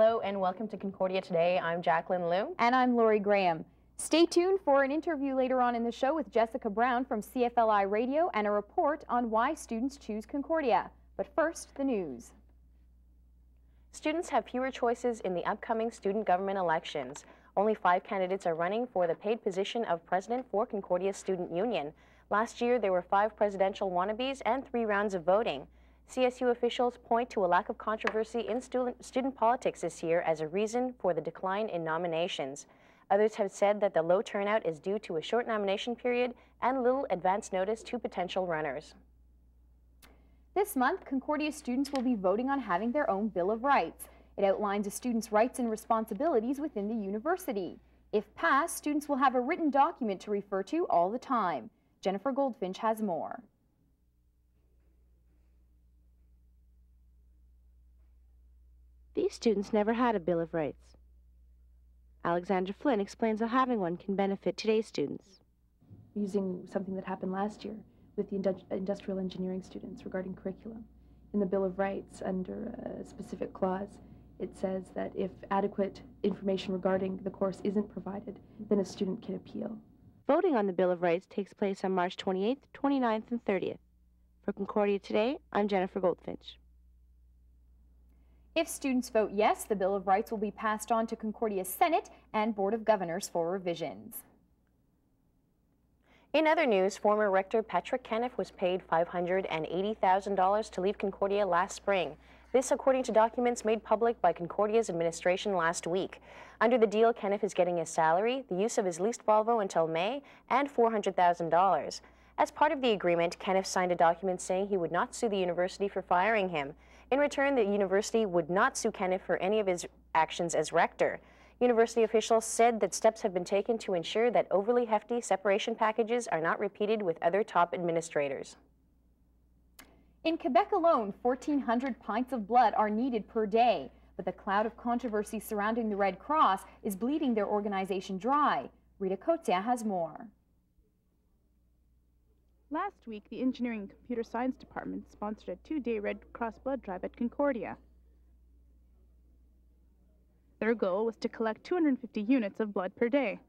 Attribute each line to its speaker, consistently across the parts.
Speaker 1: Hello and welcome to Concordia Today. I'm Jacqueline Liu.
Speaker 2: And I'm Lori Graham. Stay tuned for an interview later on in the show with Jessica Brown from CFLI Radio and a report on why students choose Concordia. But first, the news.
Speaker 1: Students have fewer choices in the upcoming student government elections. Only five candidates are running for the paid position of president for Concordia Student Union. Last year, there were five presidential wannabes and three rounds of voting. CSU officials point to a lack of controversy in student, student politics this year as a reason for the decline in nominations. Others have said that the low turnout is due to a short nomination period and little advance notice to potential runners.
Speaker 2: This month, Concordia students will be voting on having their own Bill of Rights. It outlines a student's rights and responsibilities within the university. If passed, students will have a written document to refer to all the time. Jennifer Goldfinch has more.
Speaker 3: These students never had a Bill of Rights. Alexandra Flynn explains how having one can benefit today's students.
Speaker 4: Using something that happened last year with the industrial engineering students regarding curriculum. In the Bill of Rights, under a specific clause, it says that if adequate information regarding the course isn't provided, then a student can appeal.
Speaker 3: Voting on the Bill of Rights takes place on March 28th, 29th, and 30th. For Concordia Today, I'm Jennifer Goldfinch.
Speaker 2: If students vote yes, the Bill of Rights will be passed on to Concordia's Senate and Board of Governors for revisions.
Speaker 1: In other news, former Rector Patrick Kenniff was paid $580,000 to leave Concordia last spring. This according to documents made public by Concordia's administration last week. Under the deal, Kenniff is getting his salary, the use of his leased Volvo until May, and $400,000. As part of the agreement, Kenniff signed a document saying he would not sue the university for firing him. In return, the university would not sue Kenniff for any of his actions as rector. University officials said that steps have been taken to ensure that overly hefty separation packages are not repeated with other top administrators.
Speaker 2: In Quebec alone, 1,400 pints of blood are needed per day, but the cloud of controversy surrounding the Red Cross is bleeding their organization dry. Rita Kotia has more.
Speaker 5: Last week, the Engineering and Computer Science Department sponsored a two-day Red Cross blood drive at Concordia. Their goal was to collect 250 units of blood per day.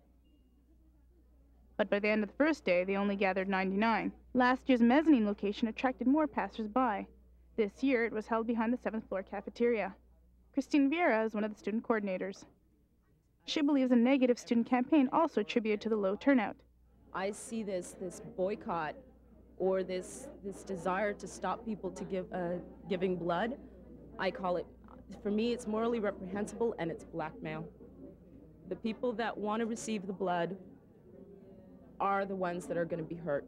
Speaker 5: But by the end of the first day, they only gathered 99. Last year's mezzanine location attracted more passers-by. This year, it was held behind the seventh floor cafeteria. Christine Vieira is one of the student coordinators. She believes a negative student campaign also attributed to the low turnout.
Speaker 6: I see this this boycott or this this desire to stop people to give uh, giving blood, I call it. For me, it's morally reprehensible and it's blackmail. The people that want to receive the blood are the ones that are going to be hurt.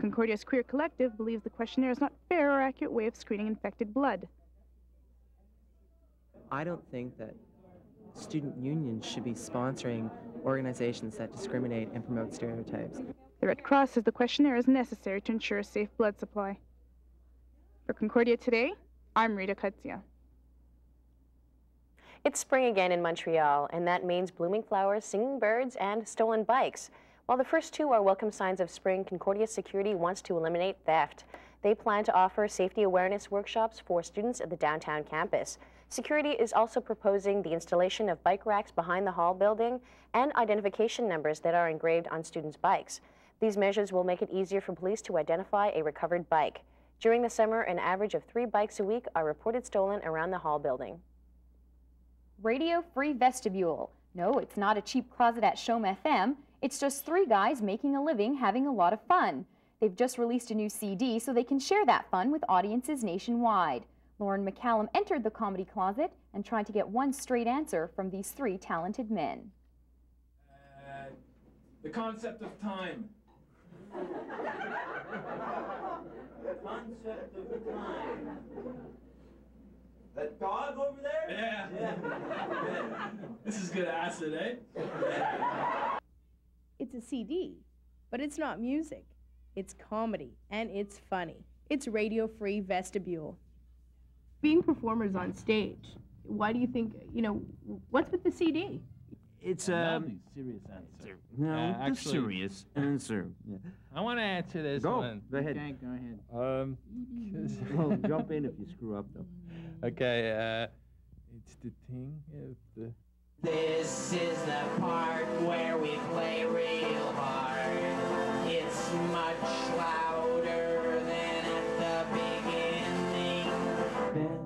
Speaker 5: Concordia's Queer Collective believes the questionnaire is not a fair or accurate way of screening infected blood.
Speaker 7: I don't think that student unions should be sponsoring organizations that discriminate and promote stereotypes.
Speaker 5: The Red Cross says the questionnaire is necessary to ensure a safe blood supply. For Concordia Today, I'm Rita Kutsia.
Speaker 1: It's spring again in Montreal, and that means blooming flowers, singing birds, and stolen bikes. While the first two are welcome signs of spring, Concordia Security wants to eliminate theft. They plan to offer safety awareness workshops for students at the downtown campus. Security is also proposing the installation of bike racks behind the hall building and identification numbers that are engraved on students' bikes. These measures will make it easier for police to identify a recovered bike. During the summer, an average of three bikes a week are reported stolen around the hall building.
Speaker 2: Radio-free vestibule. No, it's not a cheap closet at CHOM FM. It's just three guys making a living having a lot of fun. They've just released a new CD so they can share that fun with audiences nationwide. Lauren McCallum entered the comedy closet and tried to get one straight answer from these three talented men.
Speaker 8: Uh, the concept of time.
Speaker 9: The concept of time. That dog over there?
Speaker 8: Yeah. yeah. this is good acid, eh?
Speaker 10: It's a CD, but it's not music. It's comedy, and it's funny. It's radio-free vestibule.
Speaker 11: Being performers on stage, why do you think, you know, what's with the CD?
Speaker 12: It's a um, serious answer. No, uh, actually, serious answer. Yeah.
Speaker 13: I want to answer this
Speaker 12: go.
Speaker 13: one.
Speaker 12: Go ahead.
Speaker 11: Okay, go ahead.
Speaker 13: Um,
Speaker 12: well, jump in if you screw up, though.
Speaker 13: Okay. Uh, it's the thing of the.
Speaker 9: This is the part where we play real hard. It's much louder than at the beginning. Then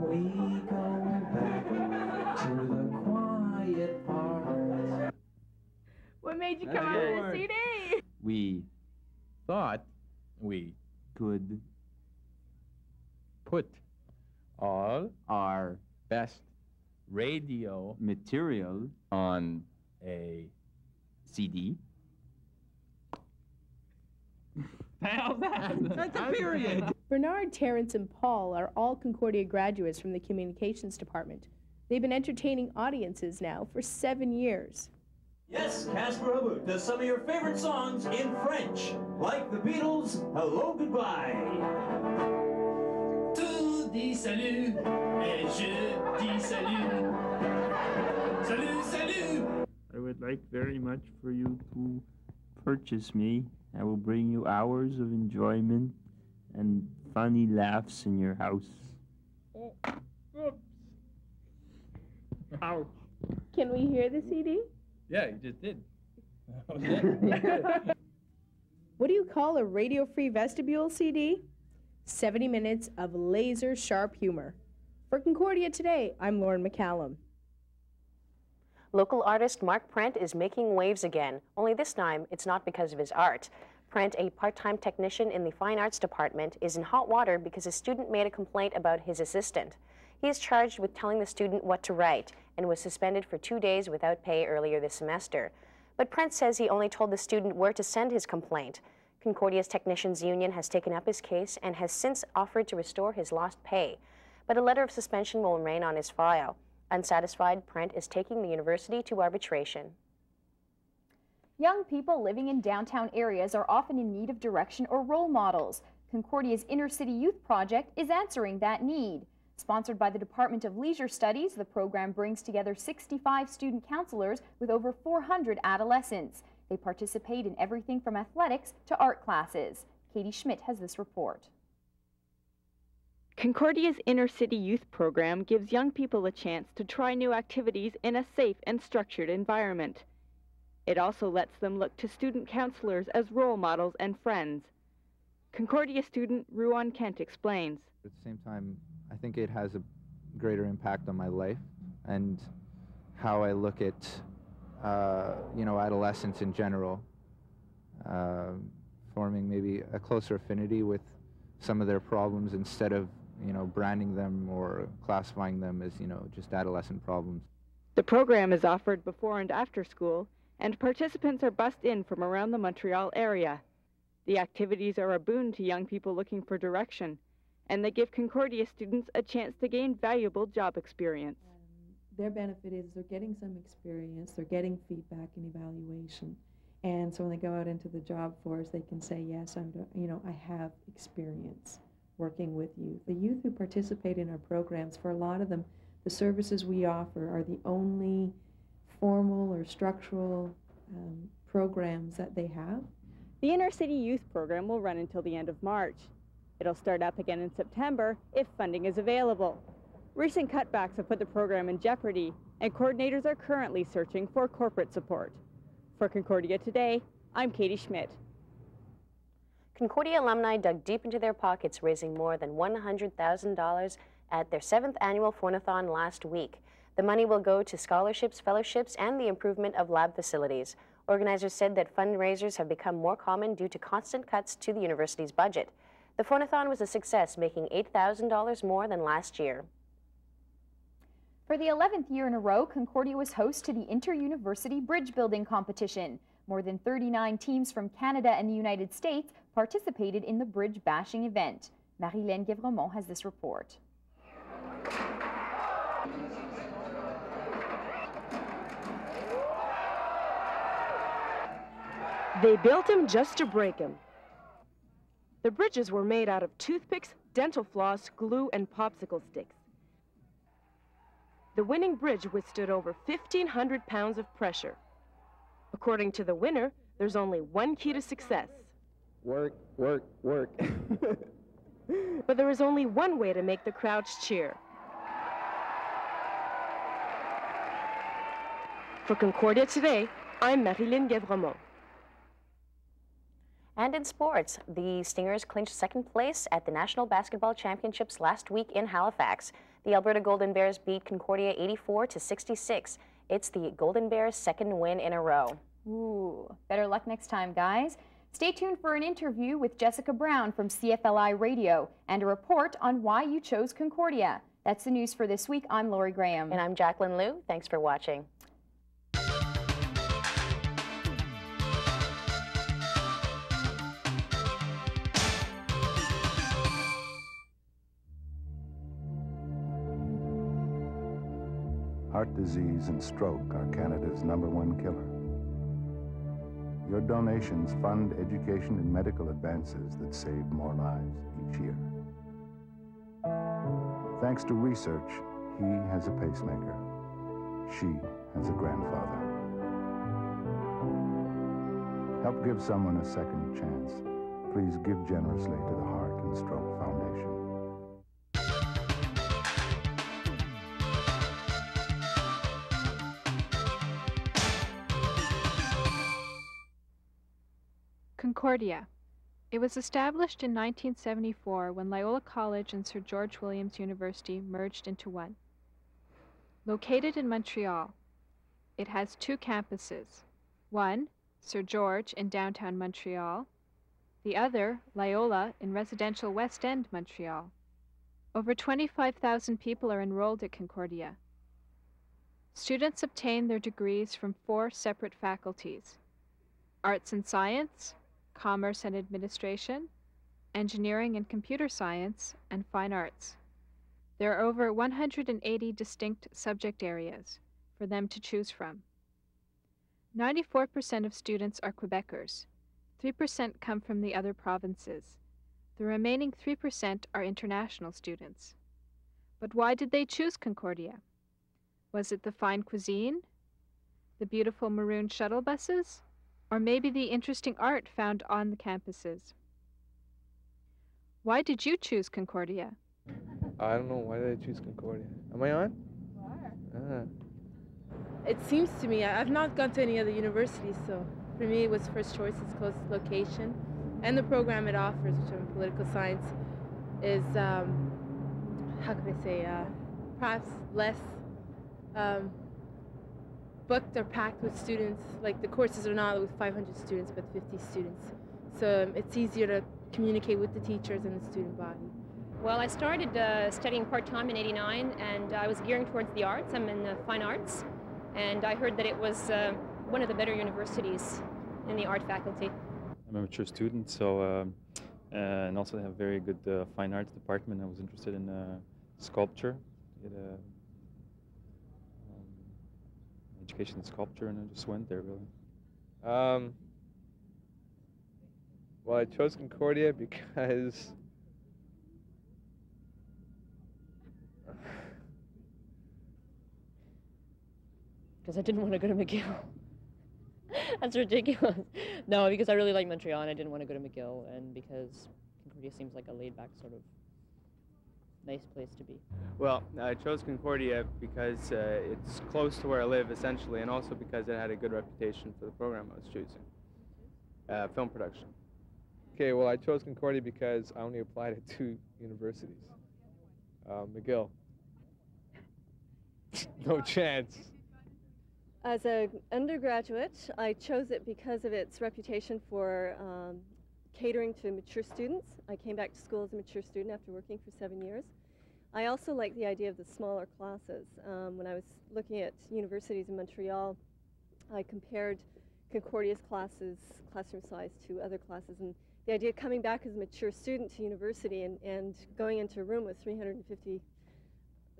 Speaker 9: we
Speaker 11: What made you
Speaker 12: That's
Speaker 11: come out with a CD?
Speaker 12: We thought we could put all our best radio material on a CD.
Speaker 8: How's that? That's a period.
Speaker 10: Bernard, Terrence, and Paul are all Concordia graduates from the communications department. They've been entertaining audiences now for seven years.
Speaker 9: Yes, Casper Hubbard does some of your favorite songs in French, like the Beatles' Hello Goodbye.
Speaker 8: Tout dit salut et je dis salut. Salut, salut.
Speaker 12: I would like very much for you to purchase me. I will bring you hours of enjoyment and funny laughs in your house. Oh, oops.
Speaker 8: Ouch.
Speaker 10: Can we hear the CD?
Speaker 8: Yeah, you just did.
Speaker 10: What do you call a radio free vestibule CD? 70 minutes of laser sharp humor. For Concordia Today, I'm Lauren McCallum.
Speaker 1: Local artist Mark Prent is making waves again, only this time it's not because of his art. Prent, a part time technician in the Fine Arts Department, is in hot water because a student made a complaint about his assistant. He is charged with telling the student what to write and was suspended for two days without pay earlier this semester. But Prent says he only told the student where to send his complaint. Concordia's Technicians Union has taken up his case and has since offered to restore his lost pay. But a letter of suspension will remain on his file. Unsatisfied, Prent is taking the university to arbitration.
Speaker 2: Young people living in downtown areas are often in need of direction or role models. Concordia's Inner City Youth Project is answering that need. Sponsored by the Department of Leisure Studies, the program brings together 65 student counselors with over 400 adolescents. They participate in everything from athletics to art classes. Katie Schmidt has this report.
Speaker 14: Concordia's Inner City Youth Program gives young people a chance to try new activities in a safe and structured environment. It also lets them look to student counselors as role models and friends. Concordia student Ruan Kent explains.
Speaker 15: At the same time, I think it has a greater impact on my life and how I look at, uh, you know, adolescence in general, uh, forming maybe a closer affinity with some of their problems instead of, you know, branding them or classifying them as, you know, just adolescent problems.
Speaker 14: The program is offered before and after school, and participants are bussed in from around the Montreal area. The activities are a boon to young people looking for direction, and they give Concordia students a chance to gain valuable job experience.
Speaker 16: their benefit is they're getting some experience, they're getting feedback and evaluation. And so when they go out into the job force, they can say, yes, I'm, you know, I have experience working with youth. The youth who participate in our programs, for a lot of them, the services we offer are the only formal or structural um, programs that they have.
Speaker 14: The Inner City Youth Program will run until the end of March. It'll start up again in September if funding is available. Recent cutbacks have put the program in jeopardy, and coordinators are currently searching for corporate support. For Concordia Today, I'm Katie Schmidt.
Speaker 1: Concordia alumni dug deep into their pockets, raising more than $100,000 at their seventh annual Phonathon last week. The money will go to scholarships, fellowships, and the improvement of lab facilities. Organizers said that fundraisers have become more common due to constant cuts to the university's budget. The Phonathon was a success, making $8,000 more than last year.
Speaker 2: For the 11th year in a row, Concordia was host to the Inter-University Bridge Building Competition. More than 39 teams from Canada and the United States participated in the bridge bashing event. Marilyn Guevremont has this report.
Speaker 17: They built him just to break him. The bridges were made out of toothpicks, dental floss, glue, and popsicle sticks. The winning bridge withstood over 1,500 pounds of pressure. According to the winner, there's only one key to success.
Speaker 18: Work, work, work.
Speaker 17: but there is only one way to make the crowds cheer. For Concordia Today, I'm Marilyn Guevremont.
Speaker 1: And in sports, the Stingers clinched second place at the National Basketball Championships last week in Halifax. The Alberta Golden Bears beat Concordia 84 to 66. It's the Golden Bears' second win in a row.
Speaker 2: Ooh, better luck next time, guys. Stay tuned for an interview with Jessica Brown from CFLI Radio and a report on why you chose Concordia. That's the news for this week. I'm Lori Graham.
Speaker 1: And I'm Jacqueline Liu. Thanks for watching.
Speaker 19: Disease and stroke are Canada's number one killer. Your donations fund education and medical advances that save more lives each year. Thanks to research, he has a pacemaker. She has a grandfather. Help give someone a second chance. Please give generously to the Heart and Stroke
Speaker 20: Concordia. It was established in 1974 when Loyola College and Sir George Williams University merged into one. Located in Montreal, it has two campuses. One, Sir George in downtown Montreal, the other, Loyola, in residential West End, Montreal. Over 25,000 people are enrolled at Concordia. Students obtain their degrees from four separate faculties Arts and Science, Commerce and Administration, Engineering and Computer Science, and Fine Arts. There are over 180 distinct subject areas for them to choose from. 94% of students are Quebecers. 3% come from the other provinces. The remaining 3% are international students. But why did they choose Concordia? Was it the fine cuisine? The beautiful maroon shuttle buses? Or maybe the interesting art found on the campuses? Why did you choose Concordia?
Speaker 13: I don't know. Why did I choose Concordia? Am I on? You Ah.
Speaker 21: It seems to me, I- I've not gone to any other universities, so for me it was first choice, it's close to location. And the program it offers, which I'm political science, is, um, how can I say, uh, perhaps less um, booked or packed with students. Like the courses are not with 500 students, but 50 students. So um, it's easier to communicate with the teachers and the student body.
Speaker 22: Well, I started uh, studying part-time in 89 and I was gearing towards the arts. I'm in the fine arts and I heard that it was uh, one of the better universities in the art faculty.
Speaker 23: I'm a mature student, so um, uh, and also they have a very good uh, fine arts department. I was interested in uh, sculpture, did a, um, education in sculpture, and I just went there really.
Speaker 13: Um, well, I chose Concordia because
Speaker 24: because I didn't want to go to McGill. That's ridiculous. No, because I really like Montreal and I didn't want to go to McGill, and because Concordia seems like a laid back sort of nice place to be.
Speaker 25: Well, I chose Concordia because uh, it's close to where I live, essentially, and also because it had a good reputation for the program I was choosing uh, film production.
Speaker 13: okay. Well, I chose Concordia because I only applied at two universities. Uh, McGill. no chance.
Speaker 26: As an undergraduate, I chose it because of its reputation for um, catering to mature students. I came back to school as a mature student after working for seven years. I also like the idea of the smaller classes. Um, when I was looking at universities in Montreal, I compared Concordia's classes, classroom size, to other classes, and the idea of coming back as a mature student to university and, and going into a room with 350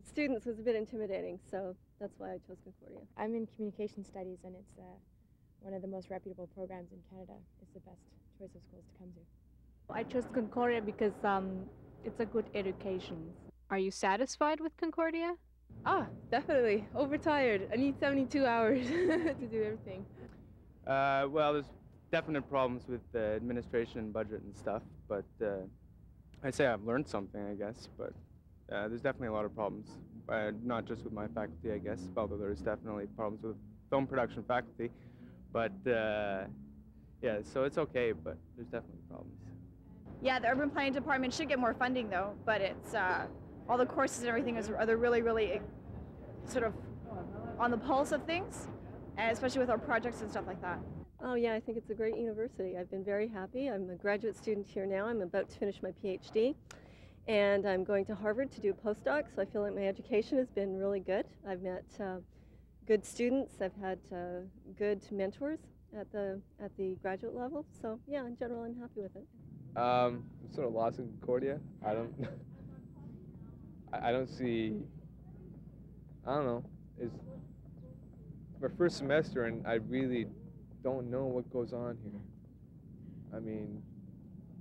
Speaker 26: students was a bit intimidating, so that's why I chose Concordia.
Speaker 27: I'm in communication studies, and it's uh, one of the most reputable programs in Canada. It's the best choice of schools to come to.
Speaker 28: I chose Concordia because um, it's a good education.
Speaker 20: Are you satisfied with Concordia?
Speaker 21: Ah, definitely. Overtired. I need 72 hours to do everything.
Speaker 25: Uh, well, there's definite problems with the administration and budget and stuff, but uh, I'd say I've learned something, I guess. But uh, there's definitely a lot of problems, uh, not just with my faculty, I guess, although there's definitely problems with film production faculty, but uh, yeah, so it's okay, but there's definitely problems.
Speaker 29: Yeah, the urban planning department should get more funding though, but it's uh, all the courses and everything is are they're really really sort of on the pulse of things, and especially with our projects and stuff like that.
Speaker 26: Oh yeah, I think it's a great university. I've been very happy. I'm a graduate student here now. I'm about to finish my PhD. And I'm going to Harvard to do a postdoc, so I feel like my education has been really good. I've met uh, good students. I've had uh, good mentors at the at the graduate level. So yeah, in general, I'm happy with it.
Speaker 13: Um, I'm sort of lost in Concordia. I don't. I, I don't see. I don't know. It's my first semester, and I really don't know what goes on here. I mean,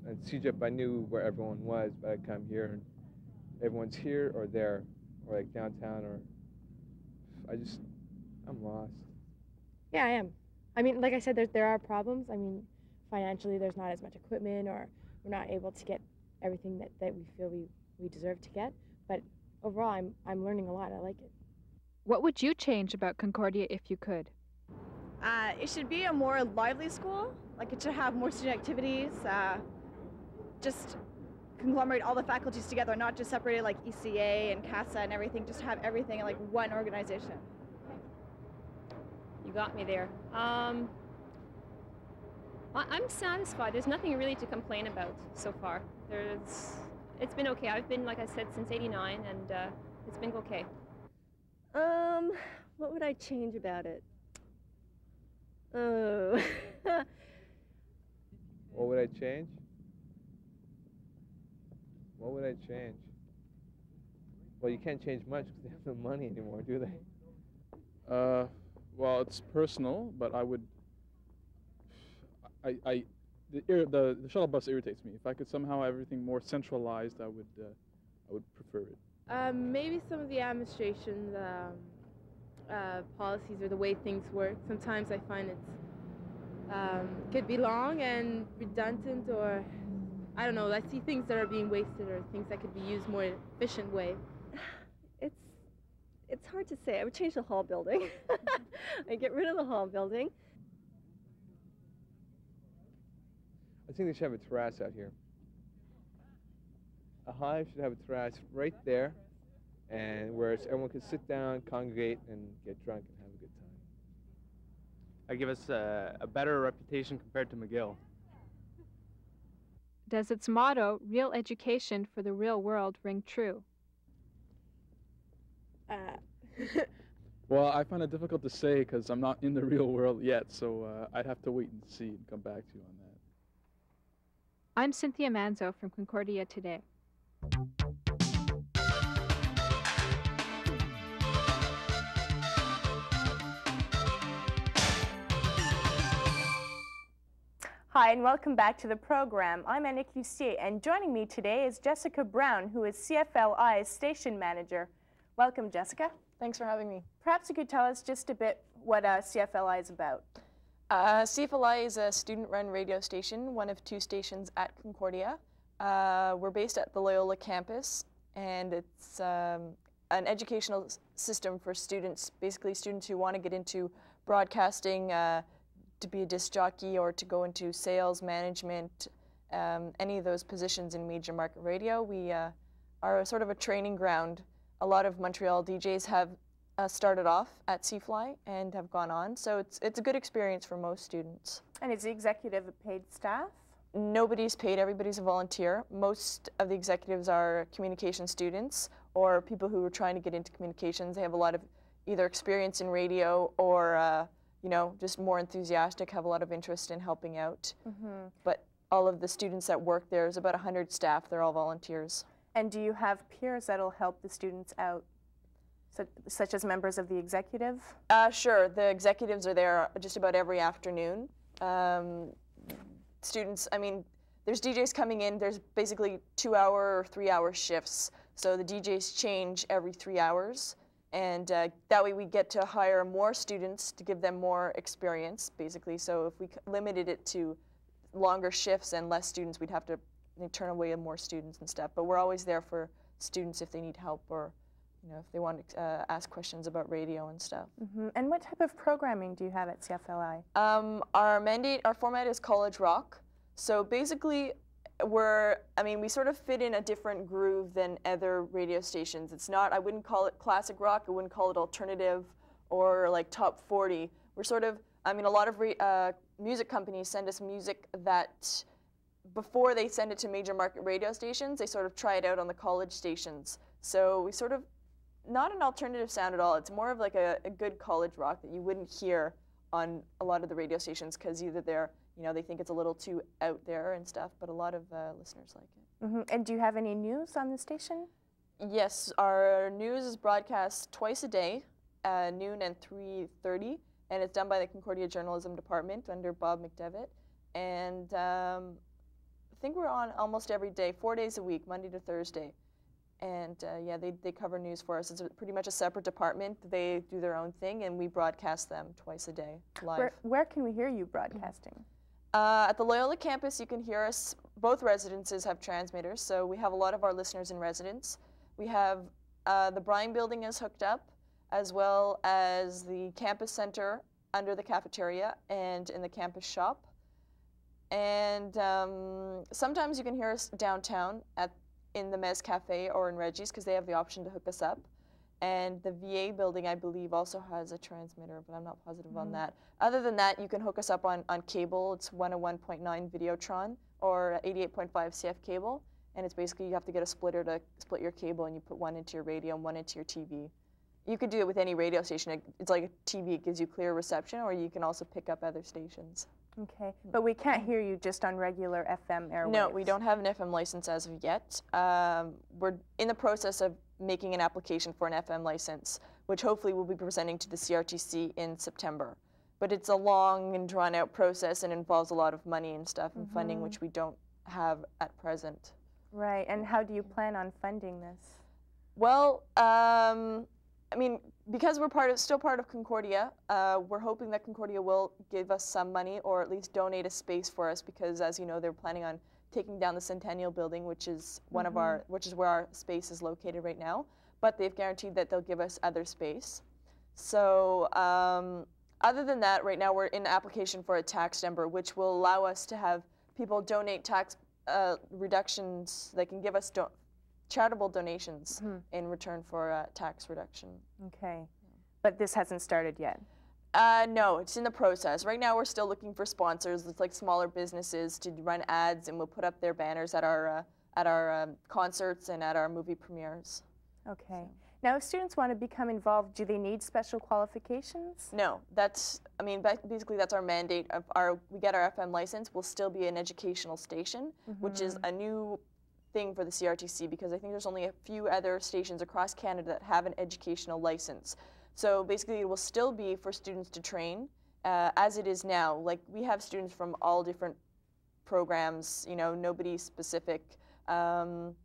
Speaker 13: at CEGEP, I knew where everyone was, but I come here and everyone's here or there, or like downtown, or I just, I'm lost.
Speaker 27: Yeah, I am. I mean, like I said, there, there are problems. I mean, financially, there's not as much equipment, or we're not able to get everything that, that we feel we, we deserve to get. But overall, I'm, I'm learning a lot. I like it.
Speaker 20: What would you change about Concordia if you could?
Speaker 29: Uh, it should be a more lively school. Like it should have more student activities. Uh, just conglomerate all the faculties together, not just separated like ECA and CASA and everything. Just have everything in like one organization.
Speaker 22: You got me there. Um, I- I'm satisfied. There's nothing really to complain about so far. There's, it's been okay. I've been, like I said, since '89, and uh, it's been okay.
Speaker 26: Um, what would I change about it? Oh.
Speaker 13: What would I change? What would I change? Well, you can't change much because they have no money anymore, do they?
Speaker 30: Uh, well, it's personal, but I would. I, I the, the the shuttle bus irritates me. If I could somehow have everything more centralized, I would uh, I would prefer it.
Speaker 21: Um, maybe some of the administration um, uh, policies or the way things work. Sometimes I find it um, could be long and redundant, or I don't know. I see things that are being wasted or things that could be used more efficient way.
Speaker 26: It's it's hard to say. I would change the hall building. I get rid of the hall building.
Speaker 13: I think they should have a terrace out here. A hive should have a terrace right there, and where everyone can sit down, congregate, and get drunk and have a good time.
Speaker 25: I give us a, a better reputation compared to McGill.
Speaker 20: Does its motto, real education for the real world, ring true?
Speaker 21: Uh,
Speaker 30: Well, I find it difficult to say because I'm not in the real world yet, so uh, I'd have to wait and see and come back to you on that.
Speaker 20: I'm Cynthia Manzo from Concordia Today.
Speaker 31: Hi, and welcome back to the program. I'm Annick Lucier, and joining me today is Jessica Brown, who is CFLI's station manager. Welcome, Jessica.
Speaker 32: Thanks for having me.
Speaker 31: Perhaps you could tell us just a bit what uh, CFLI is about.
Speaker 32: Uh, CFLI is a student-run radio station, one of two stations at Concordia. Uh, we're based at the Loyola campus, and it's um, an educational system for students, basically students who want to get into broadcasting, uh, to be a disc jockey, or to go into sales management, um, any of those positions in major market radio. We uh, are sort of a training ground. A lot of Montreal DJs have uh, started off at CFLI and have gone on, so it's it's a good experience for most students.
Speaker 31: And is the executive a paid staff?
Speaker 32: Nobody's paid, everybody's a volunteer. Most of the executives are communication students or people who are trying to get into communications. They have a lot of either experience in radio or, uh, you know, just more enthusiastic, have a lot of interest in helping out.
Speaker 31: Mm-hmm.
Speaker 32: But all of the students that work there, there's about 100 staff, they're all volunteers.
Speaker 31: And do you have peers that'll help the students out, such, such as members of the executive?
Speaker 32: Uh, sure, the executives are there just about every afternoon. Um, students, I mean, there's DJs coming in, there's basically two hour or three hour shifts. So the DJs change every three hours. And uh, that way we get to hire more students to give them more experience, basically. So if we limited it to longer shifts and less students, we'd have to know, turn away more students and stuff. But we're always there for students if they need help or you know, if they want to uh, ask questions about radio and stuff.
Speaker 31: hmm And what type of programming do you have at CFLI?
Speaker 32: Um, our mandate, our format is college rock. So basically, we're, I mean, we sort of fit in a different groove than other radio stations. It's not, I wouldn't call it classic rock, I wouldn't call it alternative or like top 40. We're sort of, I mean, a lot of re, uh, music companies send us music that before they send it to major market radio stations, they sort of try it out on the college stations. So we sort of, not an alternative sound at all. It's more of like a, a good college rock that you wouldn't hear on a lot of the radio stations because either they're, you know, they think it's a little too out there and stuff, but a lot of uh, listeners like it.
Speaker 31: hmm And do you have any news on the station?
Speaker 32: Yes, our news is broadcast twice a day, uh, noon and 3.30, and it's done by the Concordia Journalism Department under Bob McDevitt. And um, think we're on almost every day, four days a week, Monday to Thursday. And uh, yeah, they, they cover news for us. It's a, pretty much a separate department. They do their own thing, and we broadcast them twice a day live.
Speaker 31: Where, where can we hear you broadcasting?
Speaker 32: Uh, at the Loyola campus, you can hear us. Both residences have transmitters, so we have a lot of our listeners in residence. We have uh, the Bryan building is hooked up, as well as the campus center under the cafeteria and in the campus shop. And um, sometimes you can hear us downtown at in the Mez Cafe or in Reggie's because they have the option to hook us up. And the VA building, I believe, also has a transmitter, but I'm not positive on
Speaker 31: Mhm.
Speaker 32: that. Other than that, you can hook us up on, on cable. It's 101.9 Videotron or 88.5 CF cable. And it's basically you have to get a splitter to split your cable and you put one into your radio and one into your TV. You could do it with any radio station. It's like a TV, it gives you clear reception, or you can also pick up other stations.
Speaker 31: Okay, but we can't hear you just on regular FM airwaves.
Speaker 32: No, we don't have an FM license as of yet. Um, we're in the process of making an application for an FM license, which hopefully we'll be presenting to the CRTC in September. But it's a long and drawn out process and involves a lot of money and stuff and funding,
Speaker 31: Mhm.
Speaker 32: which we don't have at present.
Speaker 31: Right, and how do you plan on funding this?
Speaker 32: Well, um, I mean, because we're part of, still part of Concordia, uh, we're hoping that Concordia will give us some money or at least donate a space for us because, as you know, they're planning on taking down the Centennial Building, which is one of our, which is where our space is located right now. But they've guaranteed that they'll give us other space. So, um, other than that, right now we're in application for a tax number, which will allow us to have people donate tax uh, reductions. They can give us charitable donations
Speaker 31: Mhm.
Speaker 32: in return for uh, tax reduction.
Speaker 31: Okay, but this hasn't started yet.
Speaker 32: Uh, no, it's in the process. Right now, we're still looking for sponsors. It's like smaller businesses to run ads, and we'll put up their banners at our uh, at our um, concerts and at our movie premieres.
Speaker 31: Okay. Now, if students want to become involved, do they need special qualifications?
Speaker 32: No, that's I mean basically that's our mandate of our we get our FM license. We'll still be an educational station, which is
Speaker 31: Mhm.
Speaker 32: a new thing for the CRTC because I think there's only a few other stations across Canada that have an educational license. So basically, it will still be for students to train uh, as it is now. Like we have students from all different programs. You know, nobody specific. Um,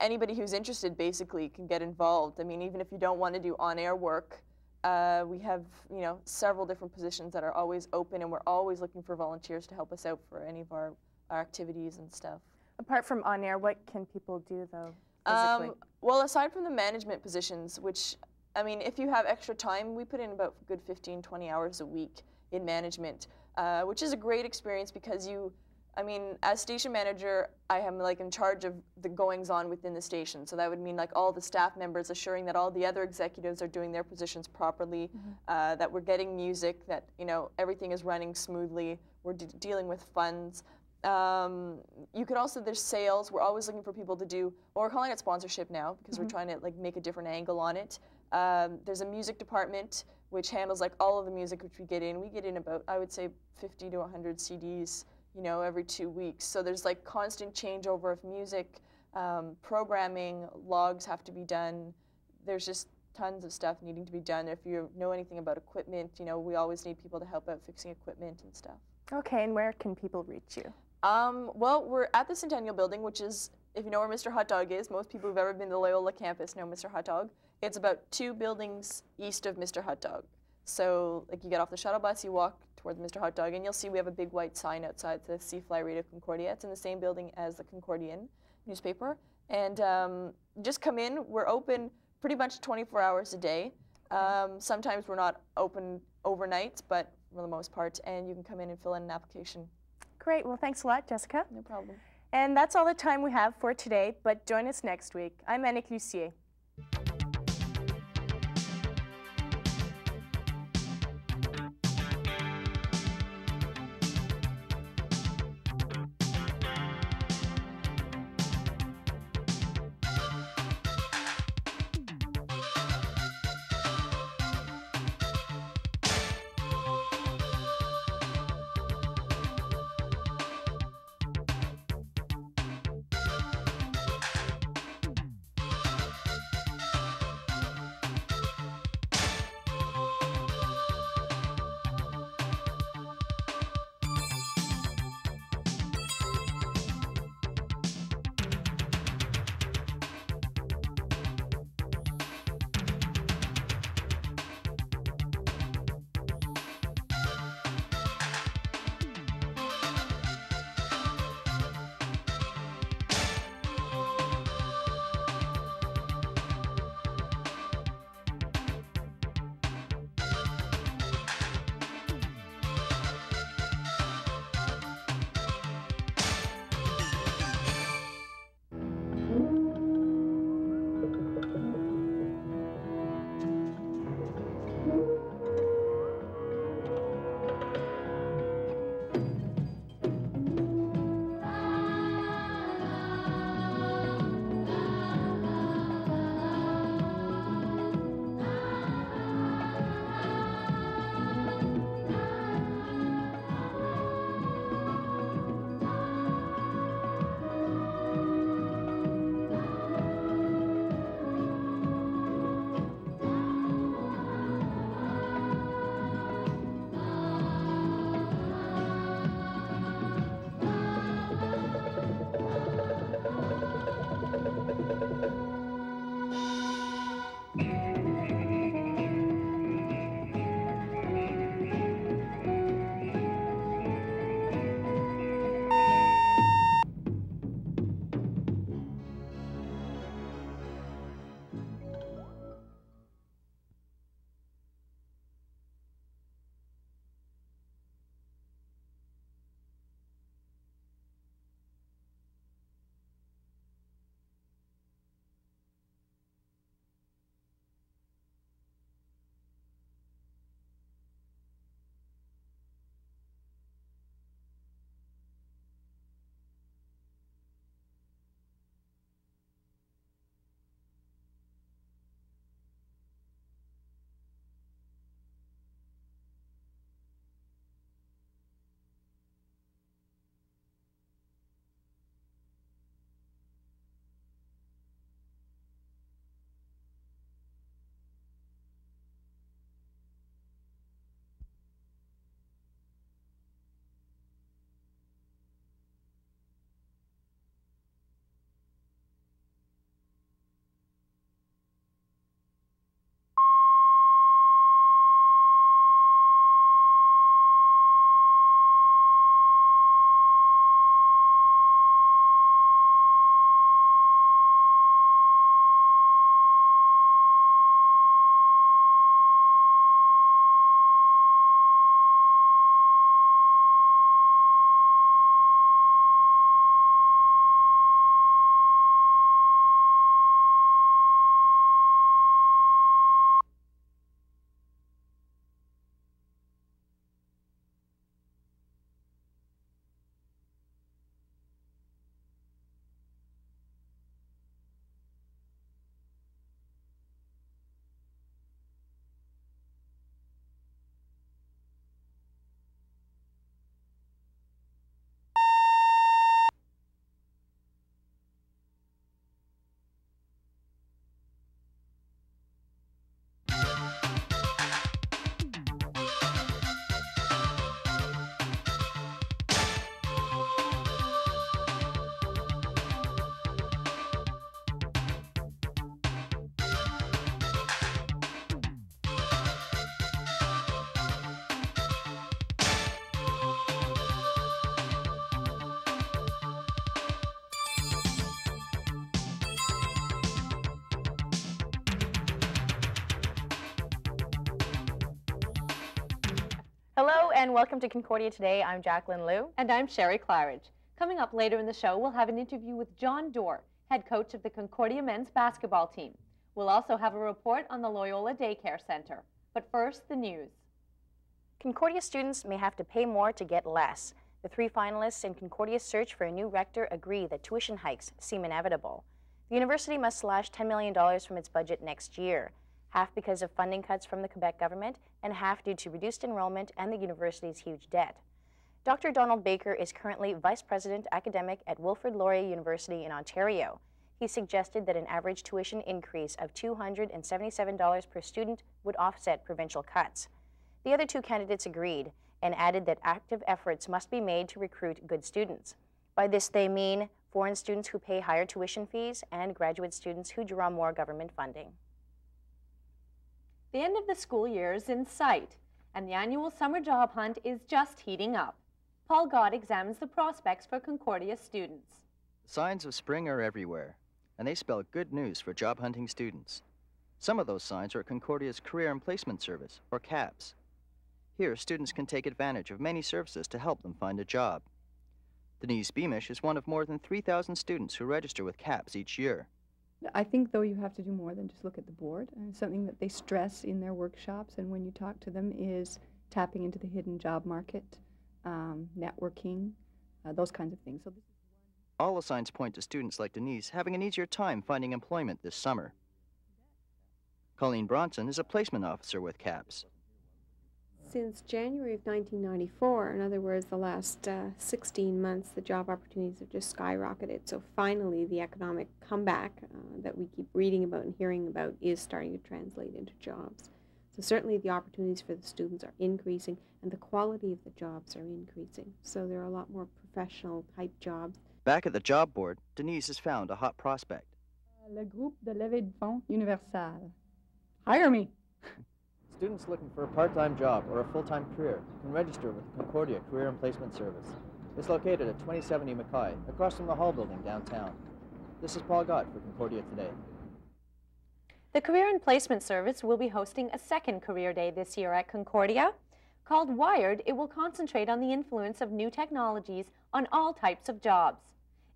Speaker 32: anybody who's interested basically can get involved. I mean, even if you don't want to do on-air work, uh, we have you know several different positions that are always open, and we're always looking for volunteers to help us out for any of our, our activities and stuff.
Speaker 31: Apart from on air, what can people do though?
Speaker 32: Um, well, aside from the management positions, which, I mean, if you have extra time, we put in about a good 15, 20 hours a week in management, uh, which is a great experience because you, I mean, as station manager, I am like in charge of the goings on within the station. So that would mean like all the staff members assuring that all the other executives are doing their positions properly, uh, that we're getting music, that, you know, everything is running smoothly, we're de- dealing with funds. Um, you could also there's sales. We're always looking for people to do. Well, we're calling it sponsorship now because
Speaker 31: Mhm.
Speaker 32: we're trying to like make a different angle on it. Um, there's a music department which handles like all of the music which we get in. We get in about I would say 50 to 100 CDs, you know, every two weeks. So there's like constant changeover of music, um, programming, logs have to be done. There's just tons of stuff needing to be done. If you know anything about equipment, you know, we always need people to help out fixing equipment and stuff.
Speaker 31: Okay, and where can people reach you?
Speaker 32: Um, well, we're at the Centennial Building, which is, if you know where Mr. Hot Dog is, most people who've ever been to Loyola campus know Mr. Hot Dog. It's about two buildings east of Mr. Hot Dog. So, like, you get off the shuttle bus, you walk toward Mr. Hot Dog, and you'll see we have a big white sign outside the CFLI Radio Concordia. It's in the same building as the Concordian newspaper. And um, just come in. We're open pretty much 24 hours a day. Um, sometimes we're not open overnight, but for the most part, and you can come in and fill in an application.
Speaker 33: Great. Well, thanks a lot, Jessica.
Speaker 32: No problem.
Speaker 33: And that's all the time we have for today, but join us next week. I'm Annick Lucier.
Speaker 1: And welcome to Concordia Today. I'm Jacqueline Liu.
Speaker 34: And I'm Sherry Claridge. Coming up later in the show, we'll have an interview with John Dore, head coach of the Concordia men's basketball team. We'll also have a report on the Loyola Daycare Center. But first, the news.
Speaker 1: Concordia students may have to pay more to get less. The three finalists in Concordia's search for a new rector agree that tuition hikes seem inevitable. The university must slash $10 million from its budget next year, half because of funding cuts from the Quebec government and half due to reduced enrollment and the university's huge debt. Dr. Donald Baker is currently Vice President Academic at Wilfrid Laurier University in Ontario. He suggested that an average tuition increase of $277 per student would offset provincial cuts. The other two candidates agreed and added that active efforts must be made to recruit good students. By this they mean foreign students who pay higher tuition fees and graduate students who draw more government funding.
Speaker 34: The end of the school year is in sight, and the annual summer job hunt is just heating up. Paul Gott examines the prospects for Concordia students.
Speaker 35: Signs of spring are everywhere, and they spell good news for job hunting students. Some of those signs are at Concordia's Career and Placement Service, or CAPS. Here, students can take advantage of many services to help them find a job. Denise Beamish is one of more than 3,000 students who register with CAPS each year.
Speaker 36: I think, though, you have to do more than just look at the board. And something that they stress in their workshops and when you talk to them is tapping into the hidden job market, um, networking, uh, those kinds of things. So
Speaker 35: All the signs point to students like Denise having an easier time finding employment this summer. Colleen Bronson is a placement officer with CAPS.
Speaker 37: Since January of 1994, in other words, the last uh, 16 months, the job opportunities have just skyrocketed. So finally, the economic comeback uh, that we keep reading about and hearing about is starting to translate into jobs. So certainly the opportunities for the students are increasing and the quality of the jobs are increasing. So there are a lot more professional type jobs.
Speaker 35: Back at the job board, Denise has found a hot prospect.
Speaker 36: Le groupe de levée de fonds universal. Hire me.
Speaker 38: Students looking for a part-time job or a full-time career can register with Concordia Career and Placement Service. It's located at 2070 Mackay, across from the Hall Building downtown. This is Paul Gott for Concordia Today.
Speaker 34: The Career and Placement Service will be hosting a second Career Day this year at Concordia. Called Wired, it will concentrate on the influence of new technologies on all types of jobs.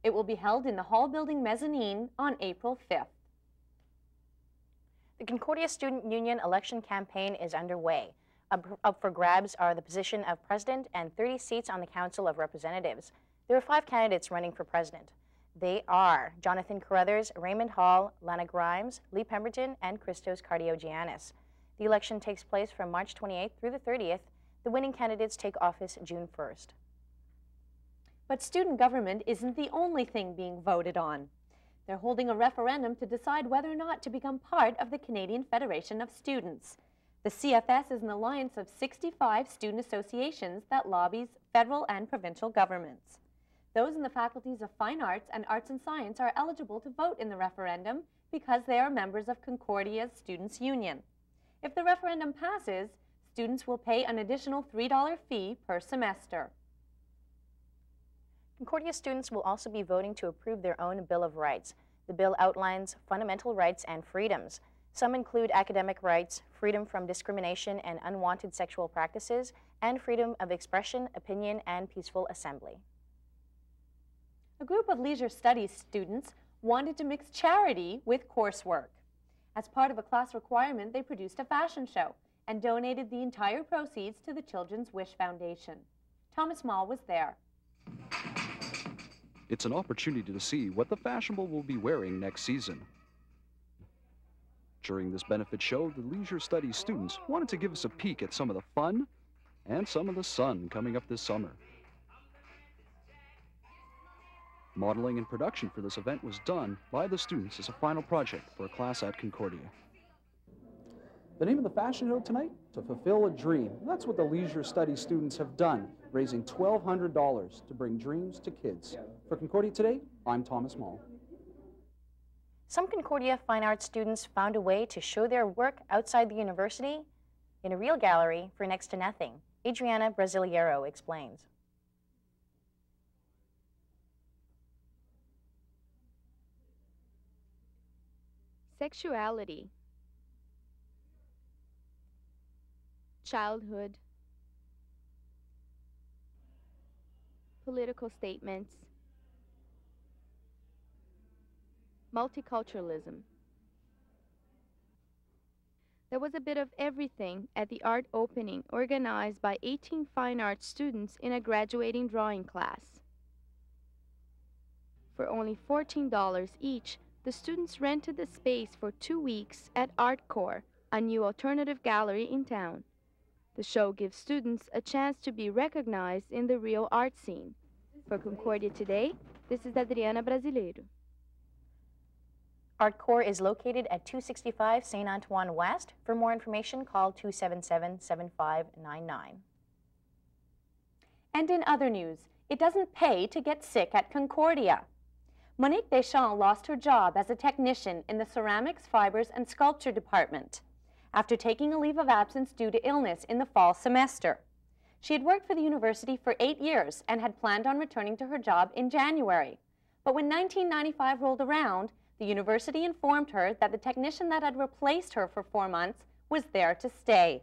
Speaker 34: It will be held in the Hall Building mezzanine on April 5th.
Speaker 1: The Concordia Student Union election campaign is underway. Up, for grabs are the position of president and 30 seats on the Council of Representatives. There are five candidates running for president. They are Jonathan Carruthers, Raymond Hall, Lana Grimes, Lee Pemberton, and Christos Kardiogiannis. The election takes place from March 28th through the 30th. The winning candidates take office June 1st.
Speaker 34: But student government isn't the only thing being voted on. They're holding a referendum to decide whether or not to become part of the Canadian Federation of Students. The CFS is an alliance of 65 student associations that lobbies federal and provincial governments. Those in the faculties of Fine Arts and Arts and Science are eligible to vote in the referendum because they are members of Concordia's Students' Union. If the referendum passes, students will pay an additional $3 fee per semester.
Speaker 1: Concordia students will also be voting to approve their own Bill of Rights. The bill outlines fundamental rights and freedoms. Some include academic rights, freedom from discrimination and unwanted sexual practices, and freedom of expression, opinion, and peaceful assembly.
Speaker 34: A group of leisure studies students wanted to mix charity with coursework. As part of a class requirement, they produced a fashion show and donated the entire proceeds to the Children's Wish Foundation. Thomas Mall was there.
Speaker 39: It's an opportunity to see what the fashionable will be wearing next season. During this benefit show, the leisure studies students wanted to give us a peek at some of the fun and some of the sun coming up this summer. Modeling and production for this event was done by the students as a final project for a class at Concordia.
Speaker 40: The name of the fashion show tonight? To fulfill a dream. That's what the leisure studies students have done, raising $1,200 to bring dreams to kids. For Concordia Today, I'm Thomas Mall.
Speaker 1: Some Concordia Fine Arts students found a way to show their work outside the university in a real gallery for next to nothing. Adriana Brasileiro explains.
Speaker 41: Sexuality childhood,
Speaker 42: political statements. Multiculturalism. There was a bit of everything at the art opening organized by 18 fine arts students in a graduating drawing class. For only $14 each, the students rented the space for two weeks at ArtCore, a new alternative gallery in town. The show gives students a chance to be recognized in the real art scene. For Concordia Today, this is Adriana Brasileiro.
Speaker 1: ArtCore is located at 265 St. Antoine West. For more information, call 277-7599.
Speaker 34: And in other news, it doesn't pay to get sick at Concordia. Monique Deschamps lost her job as a technician in the ceramics, fibers, and sculpture department after taking a leave of absence due to illness in the fall semester. She had worked for the university for eight years and had planned on returning to her job in January. But when 1995 rolled around, the university informed her that the technician that had replaced her for four months was there to stay.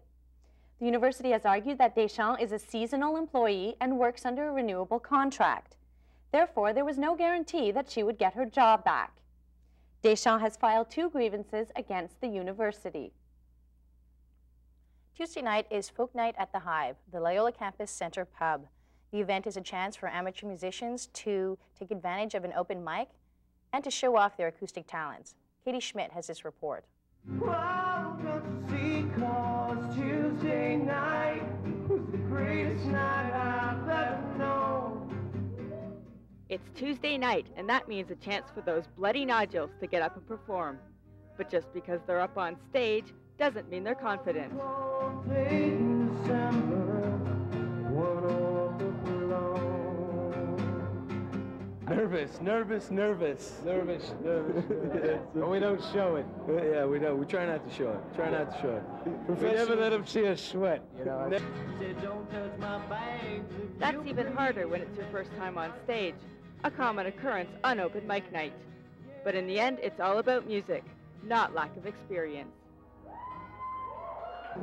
Speaker 34: The university has argued that Deschamps is a seasonal employee and works under a renewable contract. Therefore, there was no guarantee that she would get her job back. Deschamps has filed two grievances against the university.
Speaker 1: Tuesday night is Folk Night at the Hive, the Loyola Campus Center pub. The event is a chance for amateur musicians to take advantage of an open mic and to show off their acoustic talents. Katie Schmidt has this report.
Speaker 14: It's Tuesday night, and that means a chance for those bloody nodules to get up and perform. But just because they're up on stage doesn't mean they're confident.
Speaker 39: Nervous, nervous, nervous. Nervous, nervous. but we don't show it. Yeah, we don't. We try not to show it. Try not to show it. We never let them see us sweat, you know.
Speaker 14: That's even harder when it's your first time on stage. A common occurrence on open mic night. But in the end, it's all about music, not lack of experience.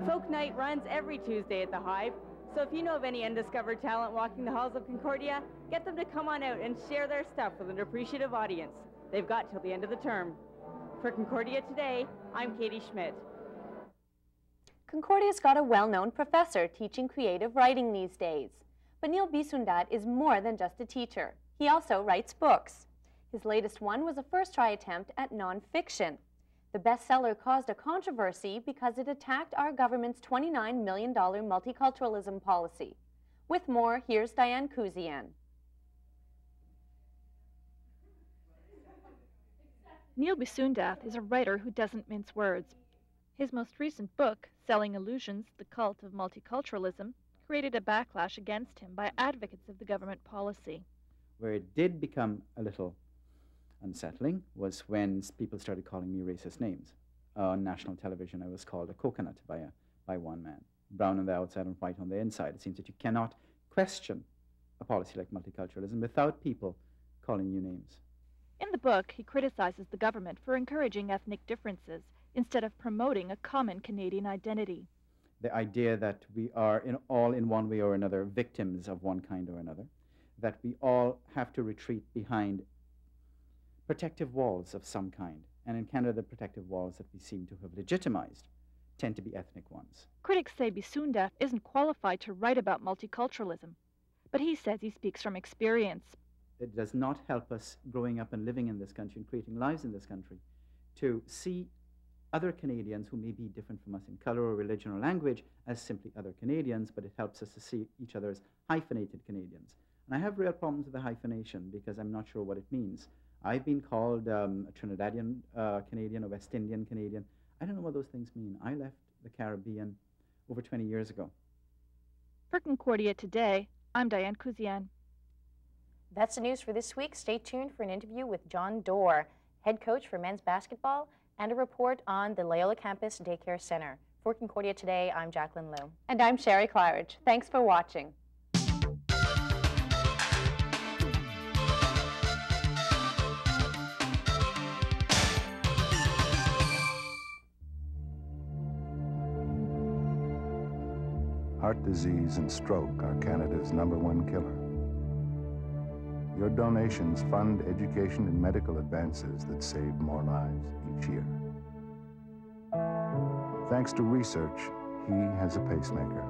Speaker 14: Folk Night runs every Tuesday at the Hive, so if you know of any undiscovered talent walking the halls of Concordia, get them to come on out and share their stuff with an appreciative audience. They've got till the end of the term. For Concordia Today, I'm Katie Schmidt.
Speaker 34: Concordia's got a well-known professor teaching creative writing these days. But Neil Bissoondath is more than just a teacher. He also writes books. His latest one was a first-try attempt at nonfiction. The bestseller caused a controversy because it attacked our government's $29 million multiculturalism policy. With more, here's Diane Kouzian.
Speaker 43: Neil Bissoondath is a writer who doesn't mince words. His most recent book, Selling Illusions, The Cult of Multiculturalism, created a backlash against him by advocates of the government policy.
Speaker 44: Where it did become a little unsettling was when people started calling me racist names. Uh, on national television, I was called a coconut by, a, by one man. Brown on the outside and white on the inside. It seems that you cannot question a policy like multiculturalism without people calling you names.
Speaker 43: In the book, he criticizes the government for encouraging ethnic differences instead of promoting a common Canadian identity.
Speaker 44: The idea that we are in all in one way or another victims of one kind or another, that we all have to retreat behind protective walls of some kind. And in Canada, the protective walls that we seem to have legitimized tend to be ethnic ones.
Speaker 43: Critics say Bissoondath isn't qualified to write about multiculturalism, but he says he speaks from experience.
Speaker 44: It does not help us growing up and living in this country and creating lives in this country to see other Canadians who may be different from us in color or religion or language as simply other Canadians, but it helps us to see each other as hyphenated Canadians. And I have real problems with the hyphenation because I'm not sure what it means. I've been called um, a Trinidadian uh, Canadian, a West Indian Canadian. I don't know what those things mean. I left the Caribbean over 20 years ago.
Speaker 43: For Concordia Today, I'm Diane Kouzian.
Speaker 1: That's the news for this week. Stay tuned for an interview with John Dore, head coach for men's basketball, and a report on the Loyola Campus Daycare Center. For Concordia Today, I'm Jacqueline Liu.
Speaker 34: And I'm Sherry Claridge. Thanks for watching.
Speaker 19: Disease and stroke are Canada's number one killer.
Speaker 45: Your donations fund education and medical advances that save more lives each year. Thanks to research, he has a pacemaker.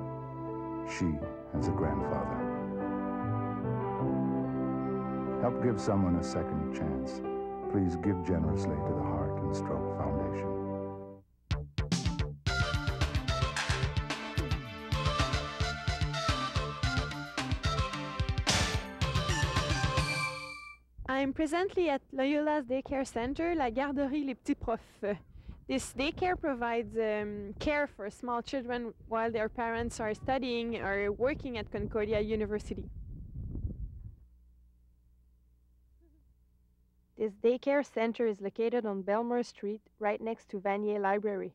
Speaker 45: She has a grandfather. Help give someone a second chance. Please give generously to the Heart and Stroke Foundation.
Speaker 43: I'm presently at Loyola's Daycare Center, La Garderie Les Petits Profs. This daycare provides um, care for small children while their parents are studying or working at Concordia University. This daycare center is located on Belmore Street, right next to Vanier Library.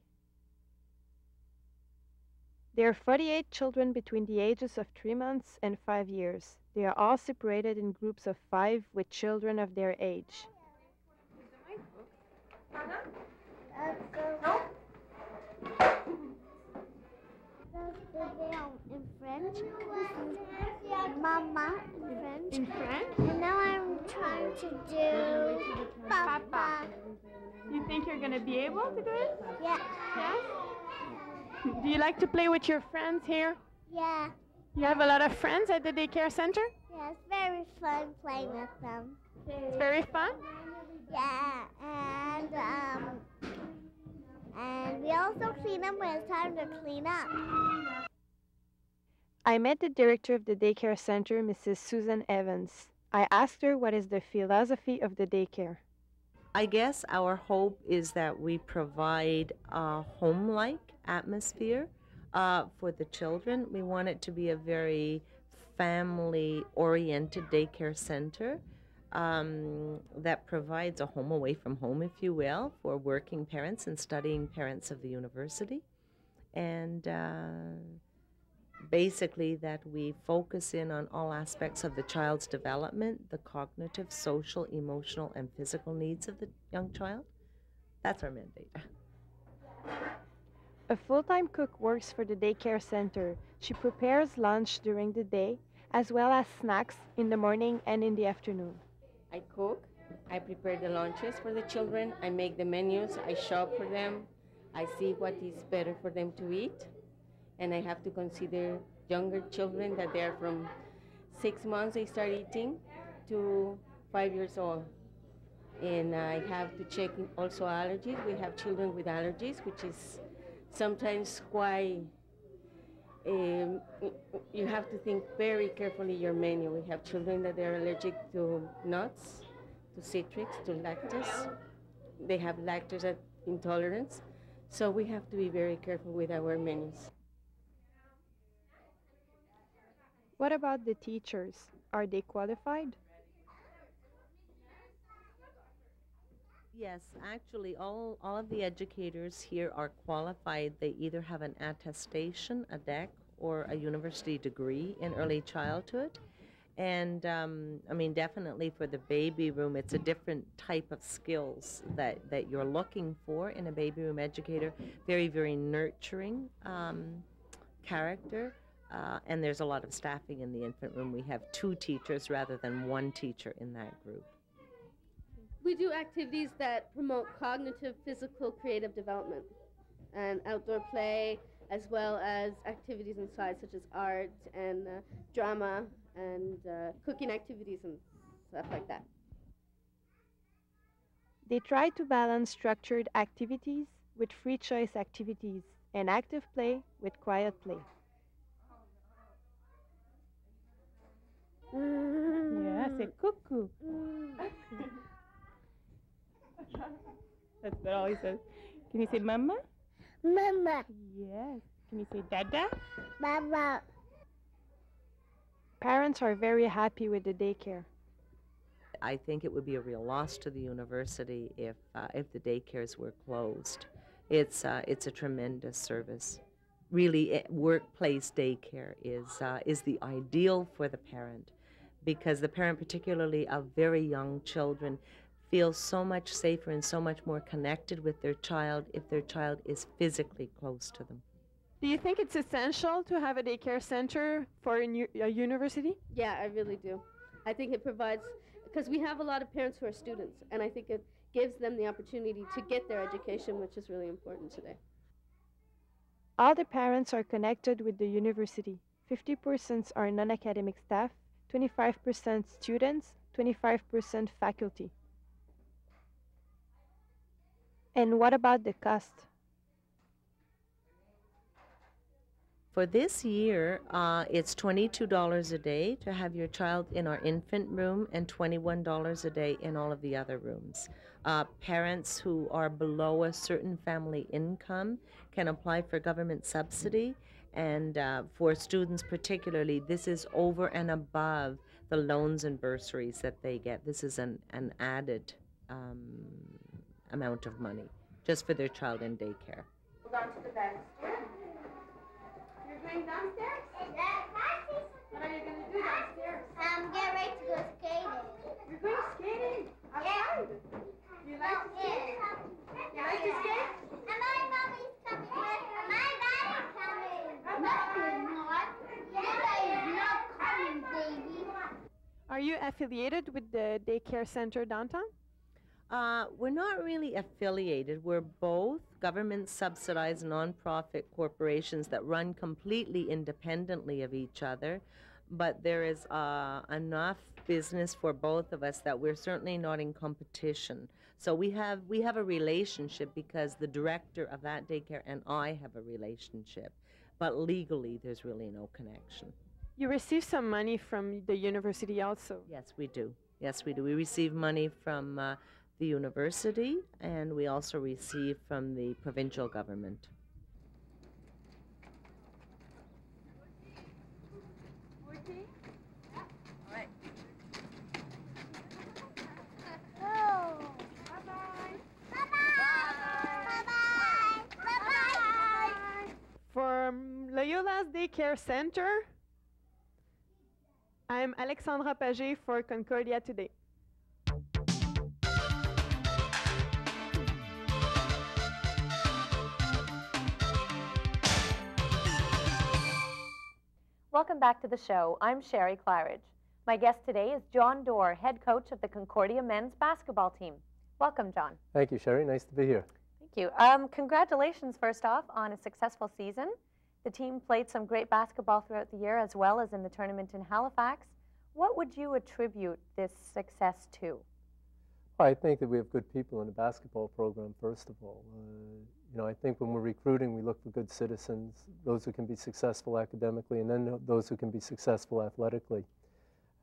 Speaker 43: There are 48 children between the ages of 3 months and 5 years. They are all separated in groups of 5 with children of their age.
Speaker 46: in French. This Mama in French.
Speaker 43: In French?
Speaker 46: And now I'm trying to do Papa.
Speaker 43: You think you're going to be able to do it?
Speaker 46: Yeah.
Speaker 43: Yes? Do you like to play with your friends here?
Speaker 46: Yeah.
Speaker 43: You have a lot of friends at the daycare center?
Speaker 46: Yeah, it's very fun playing with them.
Speaker 43: It's very fun?
Speaker 46: Yeah, and um, and we also clean up when it's time to clean up.
Speaker 43: I met the director of the daycare center, Mrs. Susan Evans. I asked her what is the philosophy of the daycare.
Speaker 47: I guess our hope is that we provide a home like atmosphere uh, for the children. We want it to be a very family oriented daycare center um, that provides a home away from home, if you will, for working parents and studying parents of the university. And uh, basically, that we focus in on all aspects of the child's development, the cognitive, social, emotional, and physical needs of the young child. That's our mandate.
Speaker 43: A full time cook works for the daycare center. She prepares lunch during the day as well as snacks in the morning and in the afternoon.
Speaker 48: I cook, I prepare the lunches for the children, I make the menus, I shop for them, I see what is better for them to eat, and I have to consider younger children that they are from six months they start eating to five years old. And I have to check also allergies. We have children with allergies, which is sometimes why um, you have to think very carefully your menu. We have children that are allergic to nuts, to citrus, to lactose. They have lactose intolerance. So we have to be very careful with our menus.
Speaker 43: What about the teachers? Are they qualified?
Speaker 47: Yes, actually, all, all of the educators here are qualified. They either have an attestation, a DEC, or a university degree in early childhood. And um, I mean, definitely for the baby room, it's a different type of skills that, that you're looking for in a baby room educator. Very, very nurturing um, character. Uh, and there's a lot of staffing in the infant room. We have two teachers rather than one teacher in that group.
Speaker 49: We do activities that promote cognitive, physical, creative development and outdoor play, as well as activities inside, such as art and uh, drama and uh, cooking activities and stuff like that.
Speaker 43: They try to balance structured activities with free choice activities and active play with quiet play.
Speaker 21: Yeah, say cuckoo. That's what all he says. Can you say mama?
Speaker 46: Mama.
Speaker 21: Yes. Can you say dada?
Speaker 46: Mama.
Speaker 43: Parents are very happy with the daycare.
Speaker 47: I think it would be a real loss to the university if uh, if the daycares were closed. It's uh, it's a tremendous service. Really, it, workplace daycare is uh, is the ideal for the parent, because the parent, particularly of very young children, feel so much safer and so much more connected with their child if their child is physically close to them.
Speaker 43: Do you think it's essential to have a daycare center for a, a university?
Speaker 49: Yeah, I really do. I think it provides, because we have a lot of parents who are students, and I think it gives them the opportunity to get their education, which is really important today.
Speaker 43: All the parents are connected with the university. 50% are non-academic staff, 25% students, 25% faculty. And what about the cost?
Speaker 47: For this year, uh, it's $22 a day to have your child in our infant room and $21 a day in all of the other rooms. Uh, parents who are below a certain family income can apply for government subsidy. And uh, for students, particularly, this is over and above the loans and bursaries that they get. This is an, an added um, amount of money just for their child in daycare.
Speaker 49: Hold on to the bed. You're going downstairs? What are you going to do downstairs?
Speaker 46: Um, get ready to go skating.
Speaker 49: You're going skating? Outside? You like to skate? You like to skate?
Speaker 46: And my mommy's coming with. My daddy's coming. No, he's not. Yes, he's not coming, baby.
Speaker 43: Are you affiliated with the daycare center downtown?
Speaker 47: Uh, we're not really affiliated. We're both government subsidized nonprofit corporations that run completely independently of each other. But there is uh, enough business for both of us that we're certainly not in competition. So we have we have a relationship because the director of that daycare and I have a relationship. But legally, there's really no connection.
Speaker 43: You receive some money from the university also.
Speaker 47: Yes, we do. Yes, we do. We receive money from uh, the university and we also receive from the provincial government.
Speaker 43: From Loyola's Daycare Center, I'm Alexandra Paget for Concordia Today.
Speaker 34: Welcome back to the show. I'm Sherry Claridge. My guest today is John Dore, head coach of the Concordia men's basketball team. Welcome, John.
Speaker 50: Thank you, Sherry. Nice to be here.
Speaker 34: Thank you. Um, congratulations, first off, on a successful season. The team played some great basketball throughout the year as well as in the tournament in Halifax. What would you attribute this success to?
Speaker 50: I think that we have good people in the basketball program, first of all. Uh, you know, I think when we're recruiting, we look for good citizens, those who can be successful academically, and then those who can be successful athletically.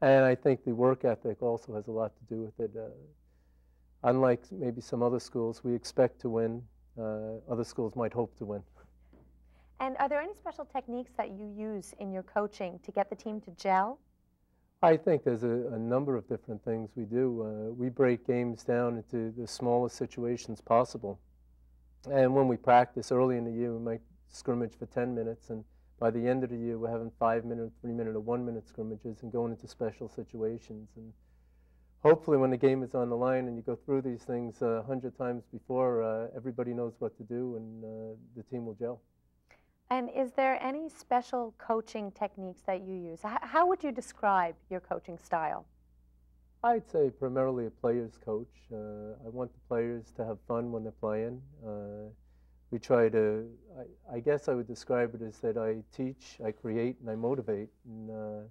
Speaker 50: And I think the work ethic also has a lot to do with it. Uh, unlike maybe some other schools, we expect to win. Uh, other schools might hope to win.
Speaker 34: And are there any special techniques that you use in your coaching to get the team to gel?
Speaker 50: I think there's a, a number of different things we do. Uh, we break games down into the smallest situations possible. And when we practice early in the year, we might scrimmage for 10 minutes, and by the end of the year, we're having five minute, three minute, or one minute scrimmages and going into special situations. And hopefully, when the game is on the line and you go through these things a uh, hundred times before, uh, everybody knows what to do and uh, the team will gel.
Speaker 34: And is there any special coaching techniques that you use? H how would you describe your coaching style?
Speaker 50: I'd say primarily a player's coach. Uh, I want the players to have fun when they're playing. Uh, we try to, I, I, guess I would describe it as that I teach, I create, and I motivate. And uh,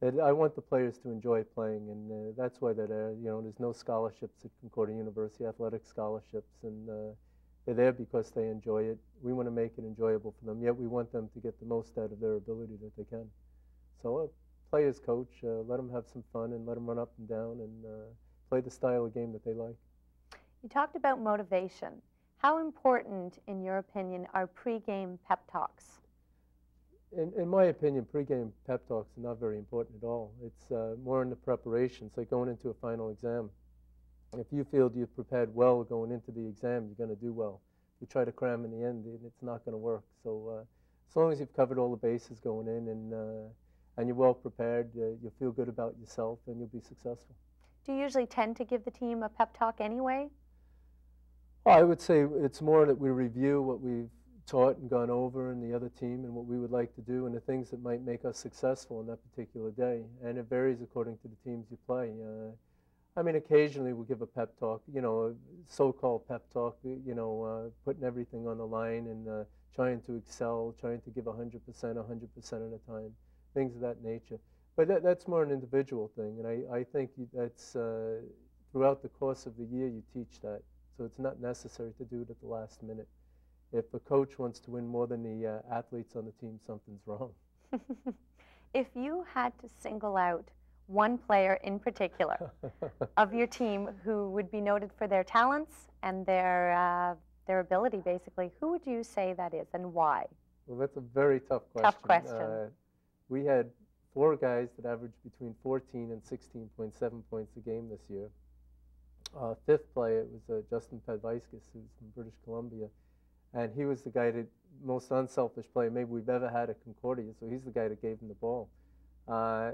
Speaker 50: that I want the players to enjoy playing, and uh, that's why that, uh, you know, there's no scholarships at Concordia University, athletic scholarships, and uh, they're there because they enjoy it. We want to make it enjoyable for them, yet we want them to get the most out of their ability that they can. So players coach, uh, let them have some fun and let them run up and down and uh, play the style of game that they like.
Speaker 34: You talked about motivation. How important, in your opinion, are pregame pep talks?
Speaker 50: In, in my opinion, pregame pep talks are not very important at all. It's uh, more in the preparation. It's like going into a final exam. If you feel you've prepared well going into the exam, you're going to do well. If you try to cram in the end, it's not going to work. So uh, as long as you've covered all the bases going in and uh, and you're well prepared, uh, you'll feel good about yourself, and you'll be successful.
Speaker 34: Do you usually tend to give the team a pep talk anyway?
Speaker 50: Well, I would say it's more that we review what we've taught and gone over in the other team and what we would like to do and the things that might make us successful on that particular day. And it varies according to the teams you play. Uh, I mean, occasionally we'll give a pep talk, you know, a so-called pep talk, you know, uh, putting everything on the line and uh, trying to excel, trying to give 100%, 100% at a time, things of that nature. But that, that's more an individual thing, and I, I think that's uh, throughout the course of the year you teach that. So it's not necessary to do it at the last minute. If a coach wants to win more than the uh, athletes on the team, something's wrong.
Speaker 1: if you had to single out one player in particular of your team who would be noted for their talents and their uh, their ability, basically, who would you say that is and why?
Speaker 50: Well, that's a very tough question.
Speaker 1: Tough question.
Speaker 50: Uh, we had four guys that averaged between 14 and 16.7 points a game this year. Uh, fifth player was uh, Justin Pedvaiskis, who's from British Columbia, and he was the guy that most unselfish play maybe we've ever had at Concordia. So he's the guy that gave him the ball. Uh,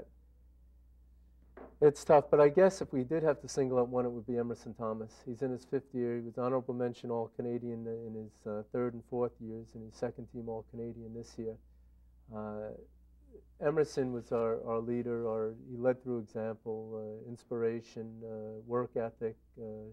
Speaker 50: it's tough, but I guess if we did have to single out one, it would be Emerson Thomas. He's in his fifth year. He was honorable mention All Canadian in his uh, third and fourth years, and his second team All Canadian this year. Uh, Emerson was our, our leader. Our, he led through example, uh, inspiration, uh, work ethic. Uh,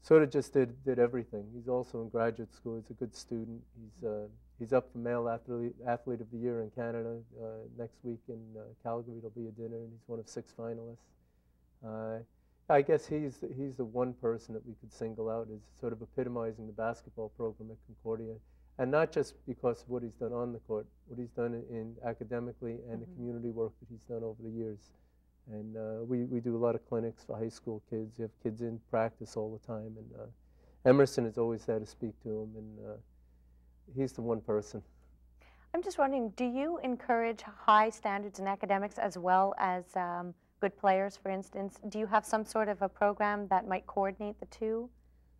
Speaker 50: sort of just did did everything. He's also in graduate school. He's a good student. He's uh, He's up for Male Athlete, Athlete of the Year in Canada. Uh, next week in uh, Calgary, there'll be a dinner, and he's one of six finalists. I guess he's he's the one person that we could single out as sort of epitomizing the basketball program at Concordia, and not just because of what he's done on the court, what he's done in, in academically and mm -hmm. the mm-hmm. community work that he's done over the years. And uh, we, we do a lot of clinics for high school kids. You have kids in practice all the time, and uh, Emerson is always there to speak to them, and uh, he's the one person.
Speaker 1: I'm just wondering, do you encourage high standards in academics as well as um, good players, for instance? Do you have some sort of a program that might coordinate the two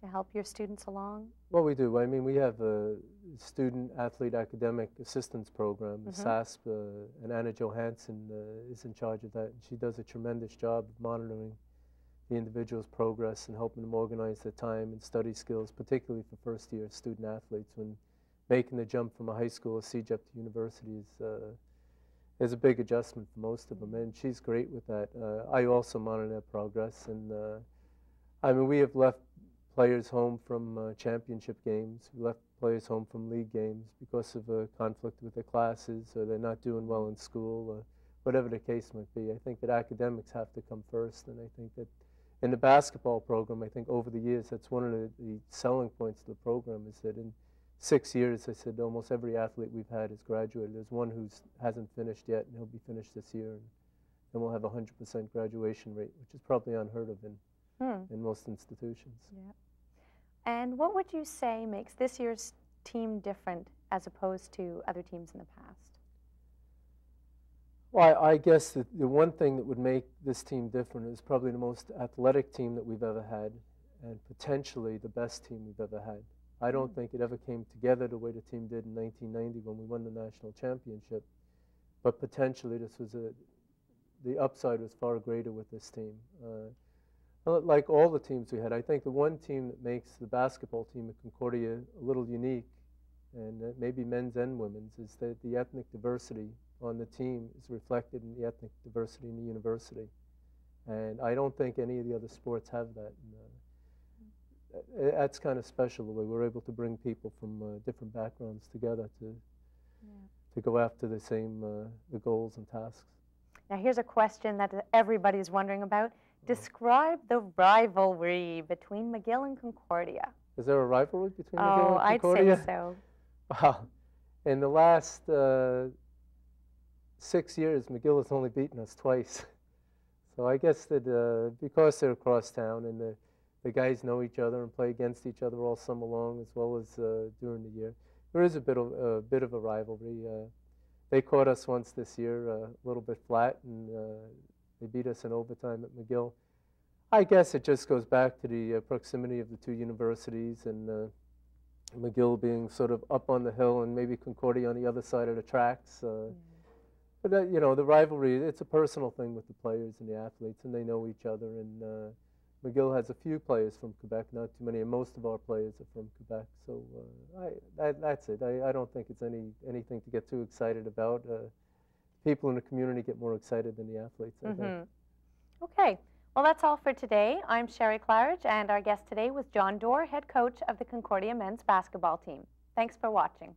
Speaker 1: to help your students along?
Speaker 50: Well, we do. I mean, we have a student athlete academic assistance program, mm -hmm. SASP, uh, and Anna Johansson uh, is in charge of that. She does a tremendous job of monitoring the individual's progress and helping them organize their time and study skills, particularly for first year student athletes when making the jump from a high school to CEGEP to university is, uh, is a big adjustment for most of them, and she's great with that. Uh, I also monitor their progress, and uh, I mean, we have left players home from uh, championship games, we left players home from league games because of a conflict with their classes, or they're not doing well in school, or whatever the case might be. I think that academics have to come first, and I think that in the basketball program, I think over the years, that's one of the, the selling points of the program is that in six years, I said almost every athlete we've had has graduated. There's one who hasn't finished yet, and he'll be finished this year. And then we'll have a 100% graduation rate, which is probably unheard of in, hmm. in most institutions.
Speaker 1: Yeah. And what would you say makes this year's team different as opposed to other teams in the past?
Speaker 50: Well, I, I guess the, the one thing that would make this team different is probably the most athletic team that we've ever had, and potentially the best team we've ever had. I don't think it ever came together the way the team did in 1990 when we won the national championship. But potentially, this was a the upside was far greater with this team. Uh, like all the teams we had, I think the one team that makes the basketball team at Concordia a little unique, and uh, maybe men's and women's, is that the ethnic diversity on the team is reflected in the ethnic diversity in the university. And I don't think any of the other sports have that. And, uh, that's kind of special the way we're able to bring people from uh, different backgrounds together to yeah. to go after the same uh, the goals and tasks.
Speaker 1: Now here's a question that everybody's wondering about. Describe the rivalry between McGill and Concordia.
Speaker 50: Is there a rivalry between
Speaker 1: oh,
Speaker 50: McGill and Concordia?
Speaker 1: Oh, I'd say so.
Speaker 50: Wow. In the last uh, six years, McGill has only beaten us twice. So I guess that uh, because they're across town and the the guys know each other and play against each other all summer long as well as uh, during the year. There is a bit of a bit of a rivalry. Uh, they caught us once this year, uh, a little bit flat, and uh, they beat us in overtime at McGill. I guess it just goes back to the uh, proximity of the two universities and uh, McGill being sort of up on the hill and maybe Concordia on the other side of the tracks. Mm. But you know, the rivalry—it's a personal thing with the players and the athletes, and they know each other and McGill has a few players from Quebec, not too many, and most of our players are from Quebec. So uh, I, that, that's it. I, I don't think it's any anything to get too excited about. Uh, people in the community get more excited than the athletes. I think.
Speaker 34: Mhm. Okay. Well, that's all for today. I'm Sherry Claridge, and our guest today was John Dore, head coach of the Concordia men's basketball team. Thanks for watching.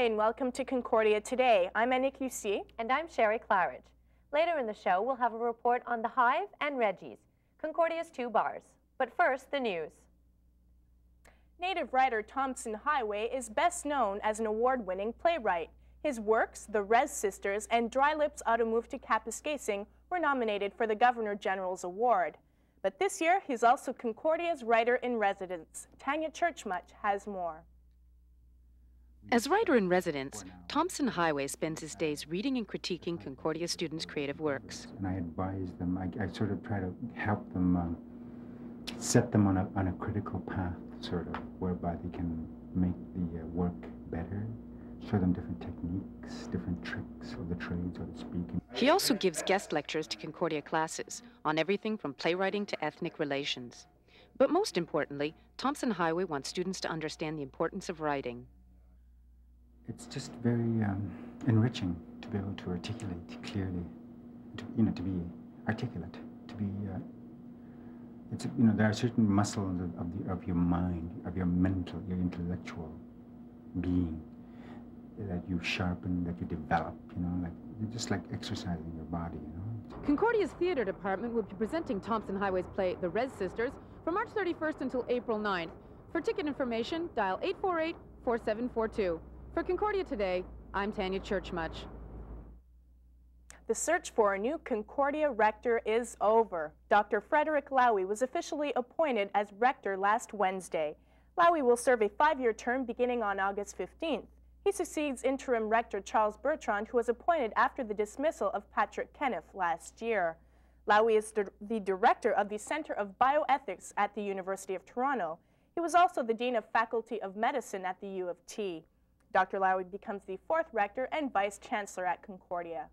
Speaker 33: Hi, and welcome to Concordia Today. I'm Annick Lucier.
Speaker 34: And I'm Sherry Claridge. Later in the show, we'll have a report on the Hive and Reggie's, Concordia's two bars. But first, the news.
Speaker 33: Native writer Tomson Highway is best known as an award-winning playwright. His works, The Rez Sisters and Dry Lips Oughta Move to Kapuskasing, were nominated for the Governor General's Award. But this year, he's also Concordia's writer-in-residence. Tanya Churchmuch has more.
Speaker 51: As writer in residence, Tomson Highway spends his days reading and critiquing Concordia students' creative works.
Speaker 52: And I advise them, I, I sort of try to help them um, set them on a, on a critical path, sort of, whereby they can make the uh, work better, show them different techniques, different tricks of the trade, so to speak.
Speaker 51: He also gives guest lectures to Concordia classes on everything from playwriting to ethnic relations. But most importantly, Tomson Highway wants students to understand the importance of writing
Speaker 52: it's just very um, enriching to be able to articulate clearly, to, you know, to be articulate, to be. Uh, it's you know there are certain muscles of, of, the, of your mind, of your mental, your intellectual being that you sharpen, that you develop. You know, like just like exercising your body. You know.
Speaker 53: Concordia's theater department will be presenting Tomson Highway's play The Rez Sisters from March 31st until April 9th. For ticket information, dial 848 4742. For Concordia Today, I'm Tanya Churchmuch.
Speaker 33: The search for a new Concordia rector is over. Dr. Frederick Lowy was officially appointed as rector last Wednesday. Lowy will serve a five-year term beginning on August 15th. He succeeds interim rector Charles Bertrand, who was appointed after the dismissal of Patrick Kenniff last year. Lowy is the director of the Center of Bioethics at the University of Toronto. He was also the Dean of Faculty of Medicine at the U of T. Dr. Lowy becomes the fourth rector and vice chancellor at Concordia.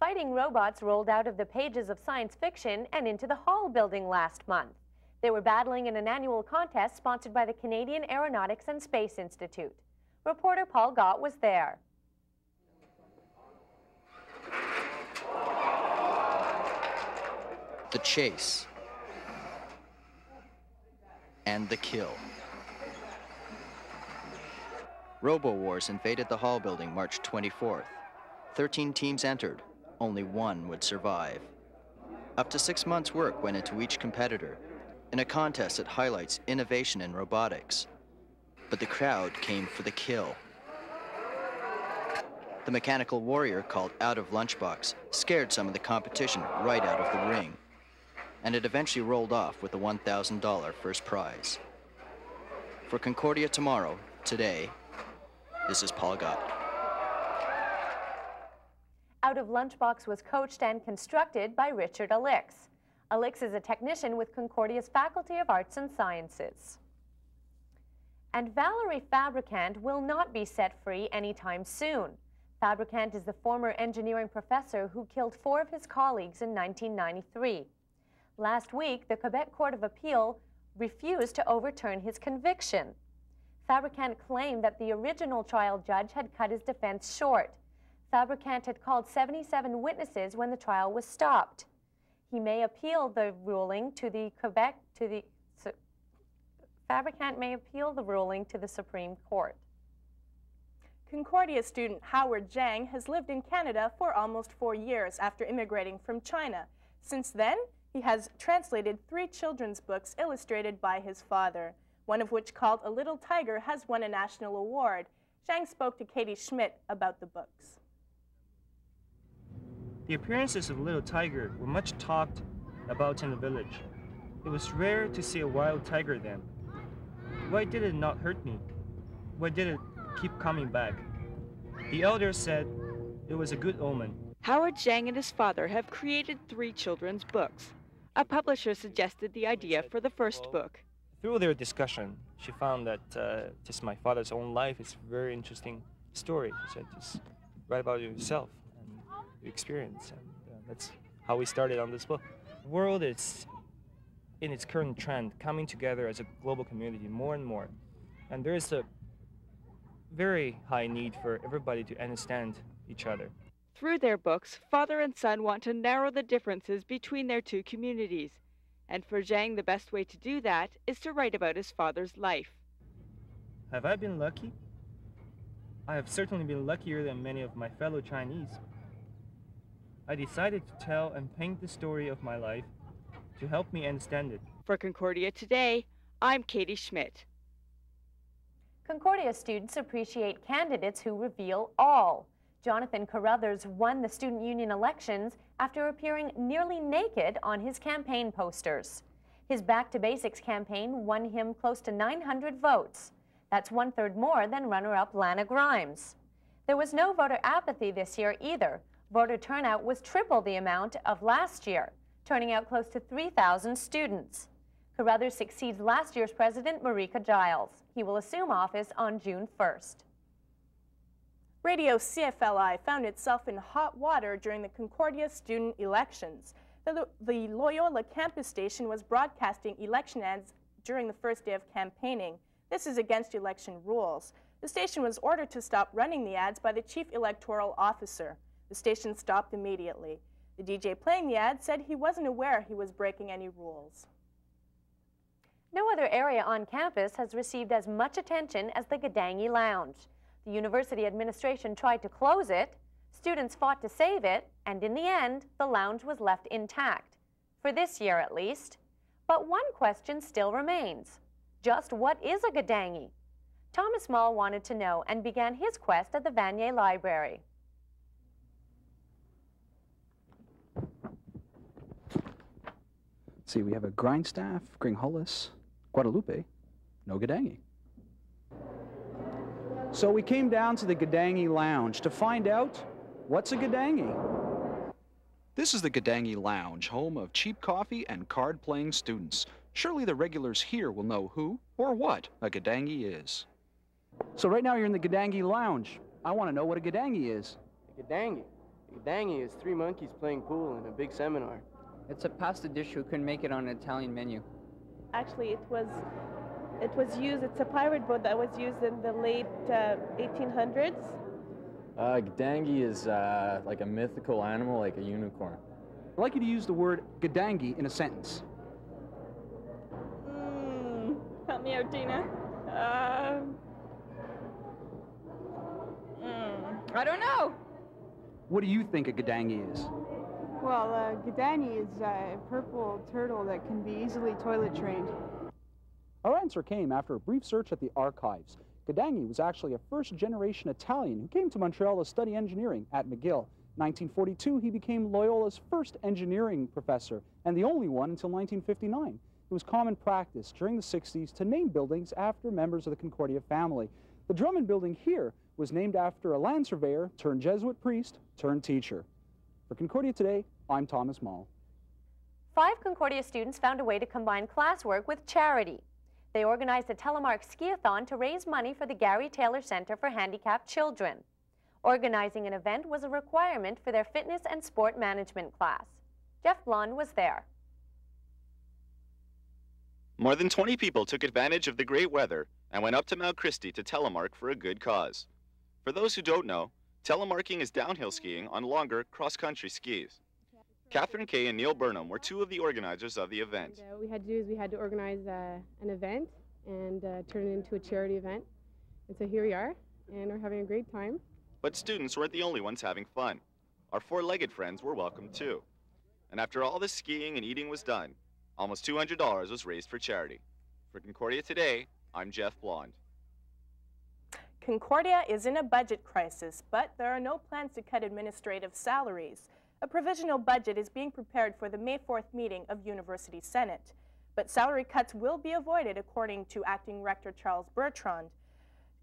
Speaker 34: Fighting robots rolled out of the pages of science fiction and into the Hall building last month. They were battling in an annual contest sponsored by the Canadian Aeronautics and Space Institute. Reporter Paul Gott was there.
Speaker 54: The chase and the kill. RoboWars invaded the Hall building March 24th. 13 teams entered, only one would survive. Up to six months' work went into each competitor, in a contest that highlights innovation in robotics. But the crowd came for the kill. The mechanical warrior called Out of Lunchbox scared some of the competition right out of the ring, and it eventually rolled off with a $1,000 first prize. For Concordia tomorrow, today, this is Paul Gott.
Speaker 34: Out of Lunchbox was coached and constructed by Richard Alix. Alix is a technician with Concordia's Faculty of Arts and Sciences. And Valery Fabrikant will not be set free anytime soon. Fabrikant is the former engineering professor who killed four of his colleagues in 1993. Last week, the Quebec Court of Appeal refused to overturn his conviction. Fabrikant claimed that the original trial judge had cut his defense short. Fabrikant had called 77 witnesses when the trial was stopped. He may appeal the ruling to the Quebec to the Fabrikant may appeal the ruling to the Supreme Court.
Speaker 33: Concordia student Howard Zhang has lived in Canada for almost four years after immigrating from China. Since then, he has translated three children's books illustrated by his father one of which called A Little Tiger has won a national award. Zhang spoke to Katie Schmidt about the books.
Speaker 55: The appearances of Little Tiger were much talked about in the village. It was rare to see a wild tiger then. Why did it not hurt me? Why did it keep coming back? The elders said it was a good omen.
Speaker 14: Howard Zhang and his father have created three children's books. A publisher suggested the idea for the first book
Speaker 55: through their discussion, she found that uh, just my father's own life is a very interesting story. She said, just write about yourself and your experience. And uh, that's how we started on this book. The world is in its current trend, coming together as a global community more and more. And there is a very high need for everybody to understand each other.
Speaker 14: Through their books, father and son want to narrow the differences between their two communities and for Zhang, the best way to do that is to write about his father's life.
Speaker 55: Have I been lucky? I have certainly been luckier than many of my fellow Chinese. I decided to tell and paint the story of my life to help me understand it.
Speaker 14: For Concordia Today, I'm Katie Schmidt.
Speaker 34: Concordia students appreciate candidates who reveal all. Jonathan Carruthers won the student union elections after appearing nearly naked on his campaign posters. His Back to Basics campaign won him close to 900 votes. That's one third more than runner-up Lana Grimes. There was no voter apathy this year either. Voter turnout was triple the amount of last year, turning out close to 3,000 students. Carruthers succeeds last year's president, Marika Giles. He will assume office on June 1st.
Speaker 33: Radio CFLI found itself in hot water during the Concordia student elections. The, the, Loyola campus station was broadcasting election ads during the first day of campaigning. This is against election rules. The station was ordered to stop running the ads by the chief electoral officer. The station stopped immediately. The DJ playing the ad said he wasn't aware he was breaking any rules.
Speaker 34: No other area on campus has received as much attention as the Guadagni Lounge. The university administration tried to close it, students fought to save it, and in the end, the lounge was left intact, for this year at least. But one question still remains. Just what is a Guadagni? Thomas Mall wanted to know and began his quest at the Vanier Library.
Speaker 56: see, we have a grindstaff, Gringhollis, Guadalupe, no Guadagni. So we came down to the Guadagni Lounge to find out what's a Guadagni.
Speaker 57: This is the Guadagni Lounge, home of cheap coffee and card-playing students. Surely the regulars here will know who or what a Guadagni is.
Speaker 56: So right now you're in the Guadagni Lounge. I want to know what a Guadagni is.
Speaker 58: A Guadagni? A Guadagni is three monkeys playing pool in a big seminar.
Speaker 59: It's a pasta dish who couldn't make it on an Italian menu.
Speaker 51: Actually, it was it was used. It's a pirate boat that was used in the late uh, 1800s.
Speaker 60: Uh, Guadagni is uh, like a mythical animal, like a unicorn.
Speaker 56: I'd like you to use the word Guadagni in a sentence.
Speaker 51: Mm, help me out, Dina. Uh,
Speaker 59: mm, I don't know.
Speaker 56: What do you think a Guadagni is?
Speaker 43: Well, uh, Guadagni is a purple turtle that can be easily toilet trained.
Speaker 56: Our answer came after a brief search at the archives. Guadagni was actually a first-generation Italian who came to Montreal to study engineering at McGill. In 1942, he became Loyola's first engineering professor, and the only one until 1959. It was common practice during the 60s to name buildings after members of the Concordia family. The Drummond building here was named after a land surveyor turned Jesuit priest turned teacher. For Concordia Today, I'm Thomas Mall.
Speaker 34: Five Concordia students found a way to combine classwork with charity. They organized a telemark skiathon to raise money for the Gary Taylor Center for Handicapped Children. Organizing an event was a requirement for their fitness and sport management class. Jeff Blond was there.
Speaker 61: More than 20 people took advantage of the great weather and went up to Mount Christie to telemark for a good cause. For those who don't know, telemarking is downhill skiing on longer cross-country skis. Catherine Kay and Neil Burnham were two of the organizers of the event.
Speaker 51: And, uh, what we had to do is we had to organize uh, an event and uh, turn it into a charity event. And so here we are, and we're having a great time.
Speaker 61: But students weren't the only ones having fun. Our four-legged friends were welcome too. And after all the skiing and eating was done, almost $200 was raised for charity. For Concordia Today, I'm Jeff Blond.
Speaker 33: Concordia is in a budget crisis, but there are no plans to cut administrative salaries. A provisional budget is being prepared for the May 4th meeting of University Senate. But salary cuts will be avoided, according to Acting Rector Charles Bertrand.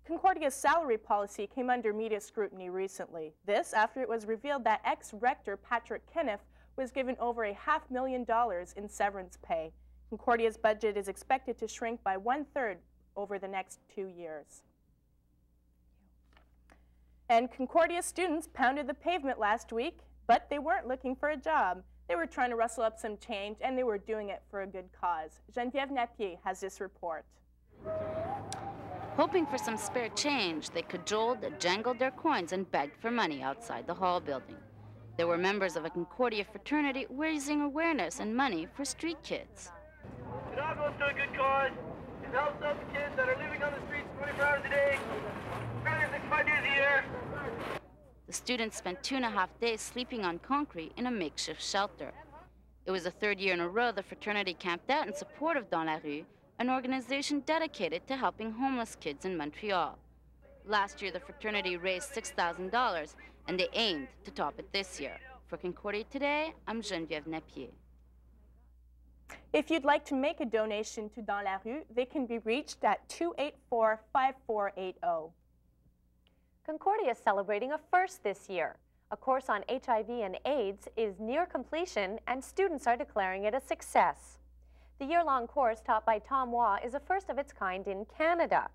Speaker 33: Concordia's salary policy came under media scrutiny recently. This after it was revealed that ex-rector Patrick Kenniff was given over a half million dollars in severance pay. Concordia's budget is expected to shrink by one-third over the next two years. And Concordia students pounded the pavement last week but they weren't looking for a job. They were trying to rustle up some change, and they were doing it for a good cause. Genevieve Napier has this report.
Speaker 62: Hoping for some spare change, they cajoled, jangled their coins, and begged for money outside the hall building. There were members of a Concordia fraternity raising awareness and money for street kids.
Speaker 63: It all goes to a good cause.
Speaker 64: It helps out the kids that are living on the streets 24 hours a day, 365 days a year.
Speaker 62: The students spent two and a half days sleeping on concrete in a makeshift shelter. It was the third year in a row the fraternity camped out in support of Dans la Rue, an organization dedicated to helping homeless kids in Montreal. Last year, the fraternity raised $6,000, and they aimed to top it this year. For Concordia Today, I'm Geneviève Napier.
Speaker 33: If you'd like to make a donation to Dans la Rue, they can be reached at 284-5480.
Speaker 34: Concordia is celebrating a first this year. A course on HIV and AIDS is near completion and students are declaring it a success. The year-long course taught by Tom Waugh is a first of its kind in Canada.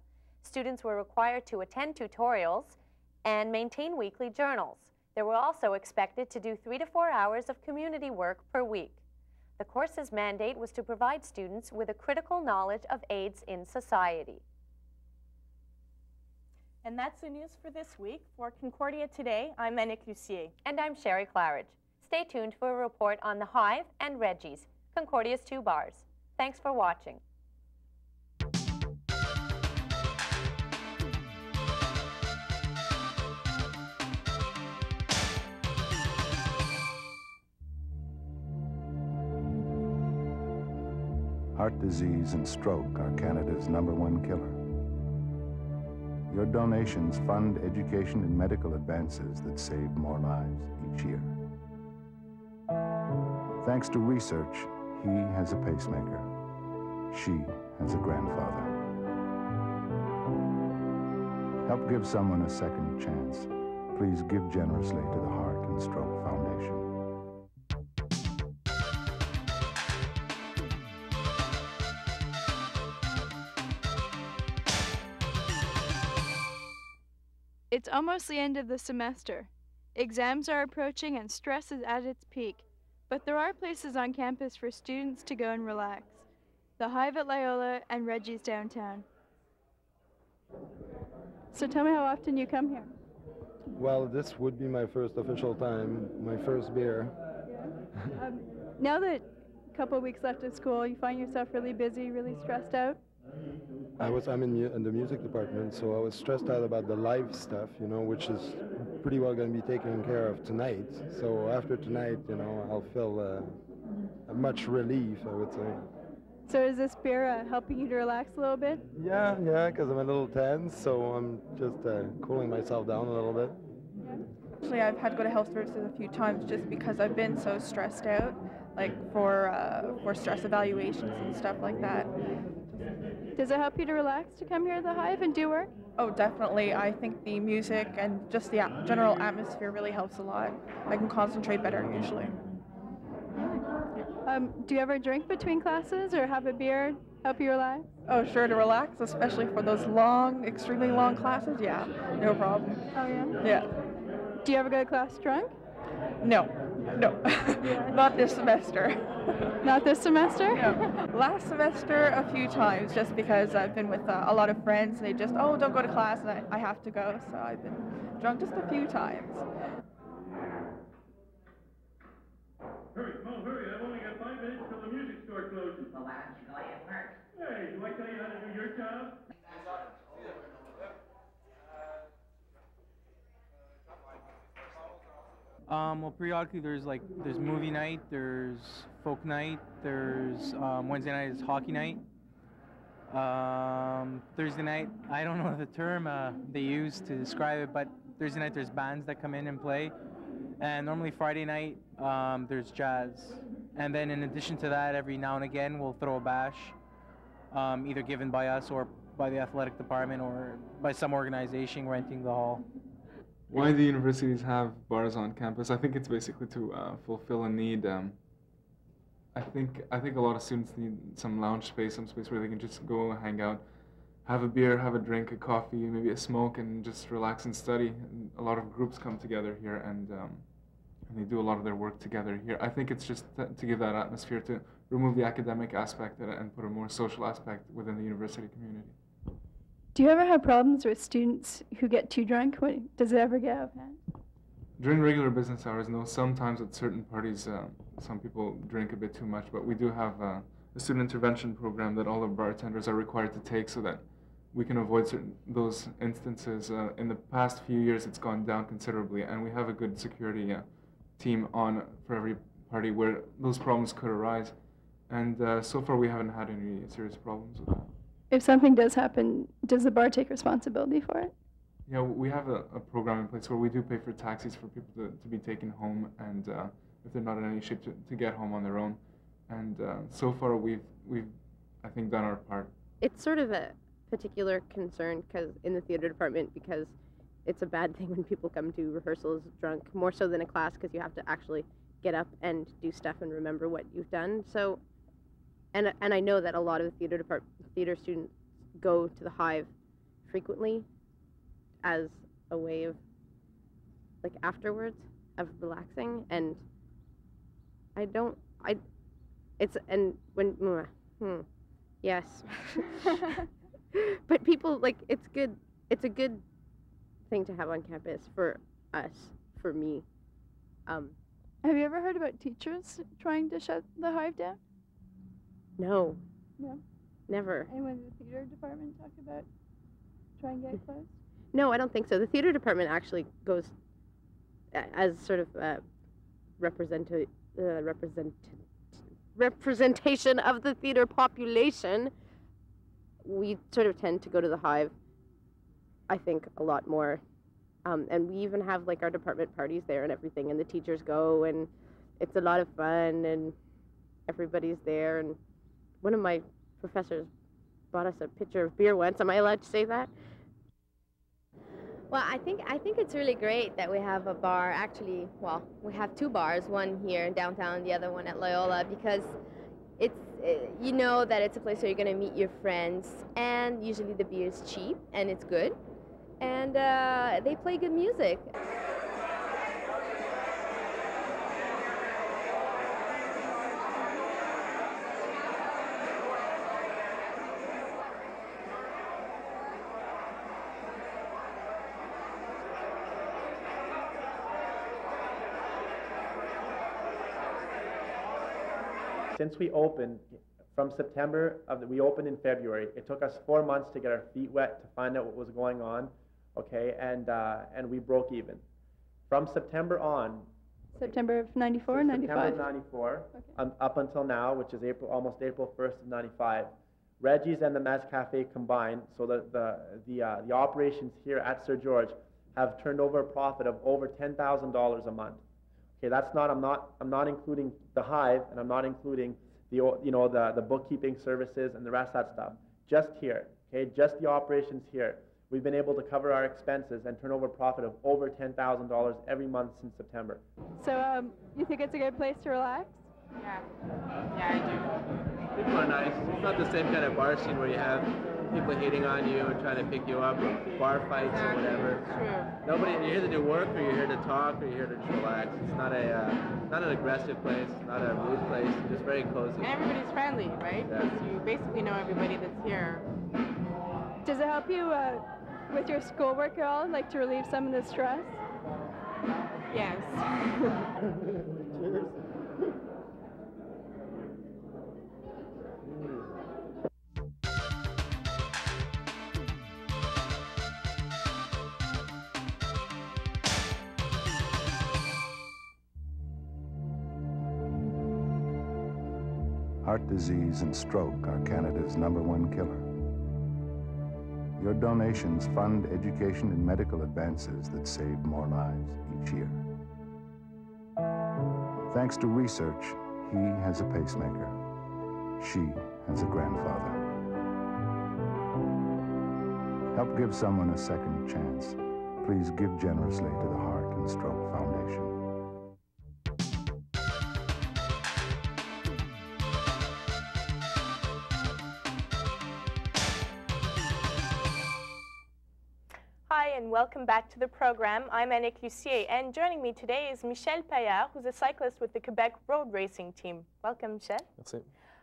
Speaker 34: Students were required to attend tutorials and maintain weekly journals. They were also expected to do three to four hours of community work per week. The course's mandate was to provide students with a critical knowledge of AIDS in society.
Speaker 33: And that's the news for this week. For Concordia Today, I'm Annick Lucier.
Speaker 34: And I'm Sherry Claridge. Stay tuned for a report on the Hive and Reggie's, Concordia's two bars. Thanks for watching.
Speaker 19: Heart disease and stroke are Canada's number one killer. Your donations fund education and medical advances that save more lives each year. Thanks to research, he has a pacemaker. She has a grandfather. Help give someone a second chance. Please give generously to the Heart and Stroke
Speaker 43: almost the end of the semester. Exams are approaching and stress is at its peak. But there are places on campus for students to go and relax. The Hive at Loyola and Reggie's downtown. So tell me how often you come here.
Speaker 61: Well, this would be my first official time, my first beer.
Speaker 43: Um, now that a couple of weeks left of school, you find yourself really busy, really stressed out?
Speaker 61: I was I'm in, mu- in the music department, so I was stressed out about the live stuff, you know, which is pretty well going to be taken care of tonight. So after tonight, you know, I'll feel uh, much relief, I would say.
Speaker 43: So is this beer uh, helping you to relax a little bit?
Speaker 61: Yeah, yeah, because I'm a little tense, so I'm just uh, cooling myself down a little bit.
Speaker 65: Actually, I've had to go to health services a few times just because I've been so stressed out, like for uh, for stress evaluations and stuff like that.
Speaker 43: Does it help you to relax to come here to the Hive and do work?
Speaker 65: Oh, definitely. I think the music and just the general atmosphere really helps a lot. I can concentrate better usually.
Speaker 43: Um, do you ever drink between classes or have a beer help you relax?
Speaker 65: Oh, sure, to relax, especially for those long, extremely long classes. Yeah, no problem.
Speaker 43: Oh, yeah?
Speaker 65: Yeah.
Speaker 43: Do you ever go to class drunk?
Speaker 65: No, no, not this semester.
Speaker 43: Not this semester?
Speaker 65: No. Last semester, a few times, just because I've been with uh, a lot of friends, and they just, oh, don't go to class, and I, I have to go, so I've been drunk just a few times.
Speaker 66: Hurry, Mo, hurry. I've only got five minutes till the music store closes. Well, why don't you go in first? Hey, do I tell you how to do your job?
Speaker 67: Um, well, periodically there's like there's movie night, there's folk night, there's um, Wednesday night is hockey night. Um, Thursday night, I don't know the term uh, they use to describe it, but Thursday night there's bands that come in and play, and normally Friday night um, there's jazz, and then in addition to that, every now and again we'll throw a bash, um, either given by us or by the athletic department or by some organization renting the hall.
Speaker 68: Why do universities have bars on campus? I think it's basically to uh, fulfill a need. Um, I think I think a lot of students need some lounge space, some space where they can just go hang out, have a beer, have a drink, a coffee, maybe a smoke, and just relax and study. And a lot of groups come together here, and um, and they do a lot of their work together here. I think it's just to, give that atmosphere to remove the academic aspect and put a more social aspect within the university community.
Speaker 43: Do you ever have problems with students who get too drunk? What, does it ever get out of hand?
Speaker 68: During regular business hours, no. Sometimes at certain parties, uh, some people drink a bit too much, but we do have uh, a student intervention program that all of bartenders are required to take so that we can avoid certain, those instances. Uh, in the past few years, it's gone down considerably, and we have a good security uh, team on for every party where those problems could arise. And uh, so far, we haven't had any serious problems with that.
Speaker 69: If something does happen, does the bar take responsibility for it?
Speaker 68: Yeah, we have a, a program in place where we do pay for taxis for people to, to be taken home, and uh, if they're not in any shape to, to get home on their own. And uh, so far, we've we've I think done our part.
Speaker 70: It's sort of a particular concern because in the theater department because it's a bad thing when people come to rehearsals drunk more so than a class because you have to actually get up and do stuff and remember what you've done. So, and and I know that a lot of the theater department theater students go to the Hive frequently as a way of like afterwards of relaxing and I don't I it's and when hmm, yes but people like it's good it's a good thing to have on campus for us for me um
Speaker 69: Have you ever heard about teachers trying to shut the hive down?
Speaker 70: No
Speaker 69: No.
Speaker 70: never
Speaker 69: Anyone in the theater department talk about trying to get closed?
Speaker 70: No, I don't think so. The theater department actually goes as sort of uh, represent uh, represent representation of the theater population. We sort of tend to go to the hive. I think a lot more, um, and we even have like our department parties there and everything, and the teachers go, and it's a lot of fun, and everybody's there. And one of my professors bought us a pitcher of beer once. Am I allowed to say that?
Speaker 71: Well, I think I think it's really great that we have a bar. Actually, well, we have two bars, one here in downtown, the other one at Loyola, because it's uh, you know that it's a place where you're gonna meet your friends, and usually the beer is cheap and it's good, and uh, they play good music.
Speaker 72: Since we opened, from September of the, we opened in February. It took us four months to get our feet wet to find out what was going on, okay, and uh, and we broke even. From September on,
Speaker 69: September of 94, 95?
Speaker 72: September of 94, um, up until now, which is April, almost April 1st of 95, Reggie's and the Maz Cafe combined, so the, the, the, uh, the operations here at Sir George have turned over a profit of over $10,000 a month. Okay, that's not, I'm not, I'm not including the hive, and I'm not including the, you know, the, the bookkeeping services and the rest of that stuff. Just here, okay, just the operations here. We've been able to cover our expenses and turn over a profit of over $10,000 every month since September.
Speaker 69: So, um, you think it's a good place to relax?
Speaker 73: Yeah. Yeah, I do. People are nice. It's not the same kind of bar scene where you have people hating on you and trying to pick you up, or bar fights or whatever.
Speaker 21: True.
Speaker 73: Nobody. You're here to do work, or you're here to talk, or you're here to relax. It's not a, uh, not an aggressive place, not a rude place. It's just very cozy.
Speaker 21: And everybody's friendly, right?
Speaker 73: Yeah.
Speaker 21: Because you basically know everybody that's here.
Speaker 69: Does it help you uh, with your schoolwork at all, like to relieve some of the stress?
Speaker 21: Yes.
Speaker 19: disease and stroke are Canada's number one killer. Your donations fund education and medical advances that save more lives each year. Thanks to research, he has a pacemaker. She has a grandfather. Help give someone a second chance. Please give generously to the Heart and Stroke
Speaker 33: welcome back to the program. I'm Annick Lucier, and joining me today is Michel Payard, who's a cyclist with the Quebec Road Racing Team. Welcome, Michel.
Speaker 60: Merci.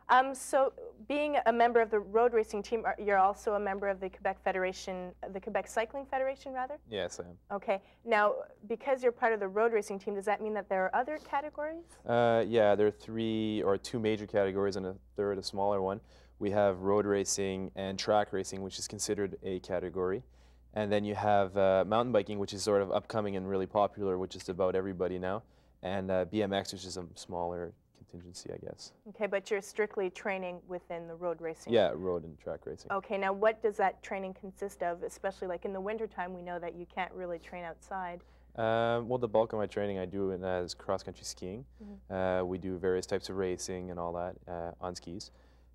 Speaker 33: Um, so, being a member of the road racing team, are- you're also a member of the Quebec Federation, the Quebec Cycling Federation, rather?
Speaker 60: Yes, I am.
Speaker 33: Okay. Now, because you're part of the road racing team, does that mean that there are other categories?
Speaker 60: Uh, yeah, there are three or two major categories and a third, a smaller one. We have road racing and track racing, which is considered a category. And then you have uh, mountain biking, which is sort of upcoming and really popular, which is about everybody now. And uh, BMX, which is a smaller contingency, I guess.
Speaker 33: Okay, but you're strictly training within the road racing.
Speaker 60: Yeah, road and track racing.
Speaker 33: Okay, now what does that training consist of? Especially like in the wintertime, we know that you can't really train outside.
Speaker 60: Um, well, the bulk of my training I do in as cross-country skiing. Uh, we do various types of racing and all that uh, on skis,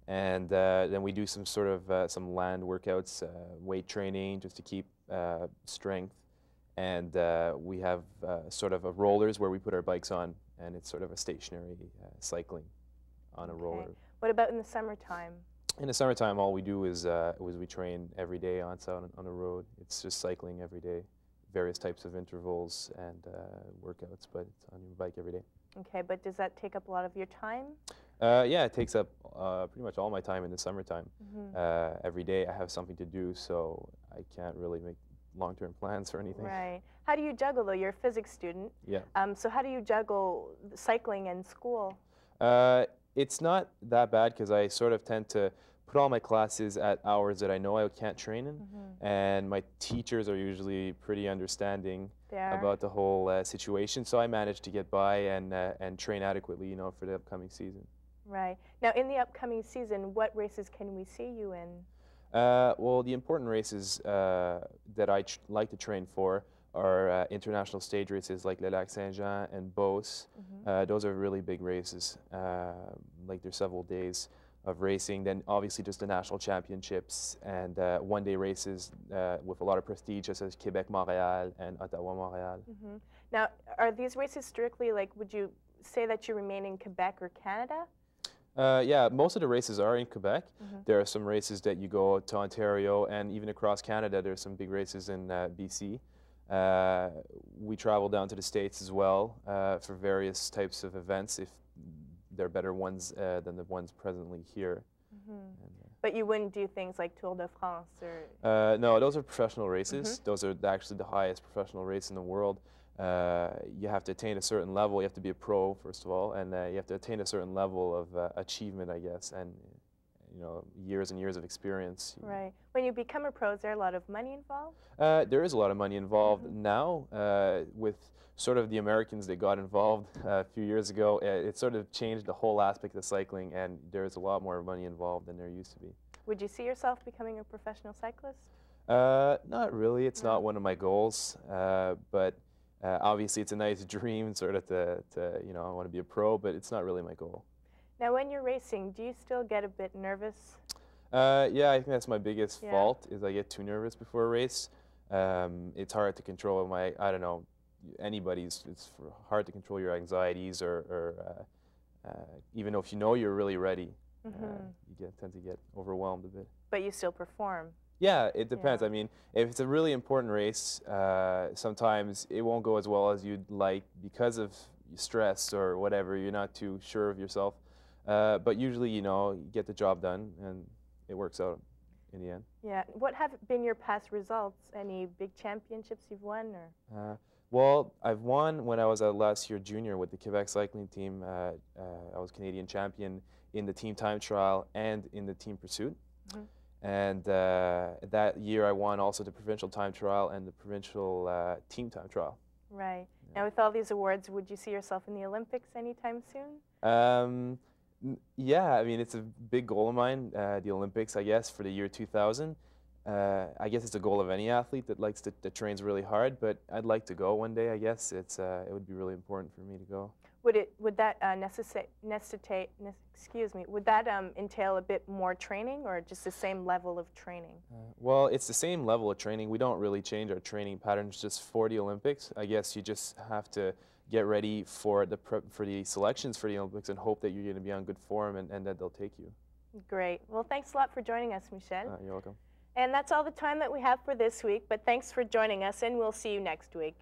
Speaker 60: and uh, then we do some sort of uh, some land workouts, uh, weight training, just to keep uh, strength, and uh, we have uh, sort of a rollers where we put our bikes on, and it's sort of a stationary uh, cycling on a roller.
Speaker 33: What about in the summertime?
Speaker 60: In the summertime, all we do is, uh, is we train every day on on, on a road. It's just cycling every day, various types of intervals and uh, workouts, but it's on your bike every day.
Speaker 33: Okay, but does that take up a lot of your time?
Speaker 60: Uh, yeah, it takes up uh, pretty much all my time in the summertime.
Speaker 33: Mhm.
Speaker 60: Uh, every day I have something to do, so I can't really make long-term plans or anything.
Speaker 33: Right. How do you juggle though? You're a physics student.
Speaker 60: Yeah.
Speaker 33: Um, so how do you juggle cycling and school?
Speaker 60: Uh, it's not that bad because I sort of tend to put all my classes at hours that I know I can't train in,
Speaker 33: Mhm.
Speaker 60: and my teachers are usually pretty understanding about the whole uh, situation. So I manage to get by and uh, and train adequately, you know, for the upcoming season.
Speaker 33: Right. Now, in the upcoming season, what races can we see you in?
Speaker 60: Uh, well, the important races uh, that I tr- like to train for are uh, international stage races like Le Lac Saint Jean and Beauce.
Speaker 33: Mhm.
Speaker 60: Uh, those are really big races. Uh, like there's several days of racing. Then obviously just the national championships and uh, one-day races uh, with a lot of prestige, such as Quebec Montréal and Ottawa Montréal.
Speaker 33: hmm Now, are these races strictly like? Would you say that you remain in Quebec or Canada?
Speaker 60: Uh, yeah, most of the races are in Quebec.
Speaker 33: Mhm.
Speaker 60: There are some races that you go to Ontario and even across Canada. There's some big races in uh, BC. Uh, we travel down to the States as well uh, for various types of events if they're better ones uh, than the ones presently here.
Speaker 33: hmm But you wouldn't do things like Tour de France or.
Speaker 60: Uh, no, those are professional races.
Speaker 33: Mhm.
Speaker 60: Those are actually the highest professional race in the world. Uh, you have to attain a certain level. You have to be a pro, first of all, and uh, you have to attain a certain level of uh, achievement, I guess, and you know, years and years of experience.
Speaker 33: Right. When you become a pro, is there a lot of money involved?
Speaker 60: Uh, there is a lot of money involved now uh, with sort of the Americans that got involved uh, a few years ago. It, it sort of changed the whole aspect of cycling, and there's a lot more money involved than there used to be.
Speaker 33: Would you see yourself becoming a professional cyclist?
Speaker 60: Uh, not really. It's not one of my goals, uh, but uh, obviously it's a nice dream, sort of to, to you know, I want to be a pro, but it's not really my goal.
Speaker 33: Now, when you're racing, do you still get a bit nervous?
Speaker 60: Uh, yeah, I think that's my biggest
Speaker 33: Yeah.
Speaker 60: fault is I get too nervous before a race. Um, it's hard to control my, I don't know, anybody's, it's hard to control your anxieties or, or uh, uh, even though if you know you're really ready, uh,
Speaker 33: Mhm.
Speaker 60: you get, tend to get overwhelmed a bit.
Speaker 33: But you still perform.
Speaker 60: Yeah, it depends. I mean, if it's a really important race, uh, sometimes it won't go as well as you'd like because of stress or whatever. You're not too sure of yourself. Uh, but usually, you know, you get the job done and it works out in the end.
Speaker 33: Yeah. What have been your past results? Any big championships you've won, or?
Speaker 60: Uh, well, I've won when I was a last year junior with the Quebec cycling team. Uh, uh, I was Canadian champion in the team time trial and in the team pursuit.
Speaker 33: Mhm.
Speaker 60: And uh, that year I won also the provincial time trial and the provincial uh, team time trial.
Speaker 33: Right. Now, with all these awards, would you see yourself in the Olympics anytime soon?
Speaker 60: Um, n- yeah, I mean, it's a big goal of mine, uh, the Olympics, I guess, for the year 2000. Uh, I guess it's a goal of any athlete that likes to, that trains really hard, but I'd like to go one day, I guess. It's, uh, it would be really important for me to go.
Speaker 33: Would it? Would that uh, necessitate? Necessitate? ne- excuse me. Would that um, entail a bit more training, or just the same level of training?
Speaker 60: Well, it's the same level of training. We don't really change our training patterns just for the Olympics. I guess you just have to get ready for the prep, for the selections for the Olympics and hope that you're going to be on good form and, and that they'll take you.
Speaker 33: Great. Well, thanks a lot for joining us, Michel.
Speaker 60: Uh, you're welcome.
Speaker 33: And that's all the time that we have for this week. But thanks for joining us, and we'll see you next week.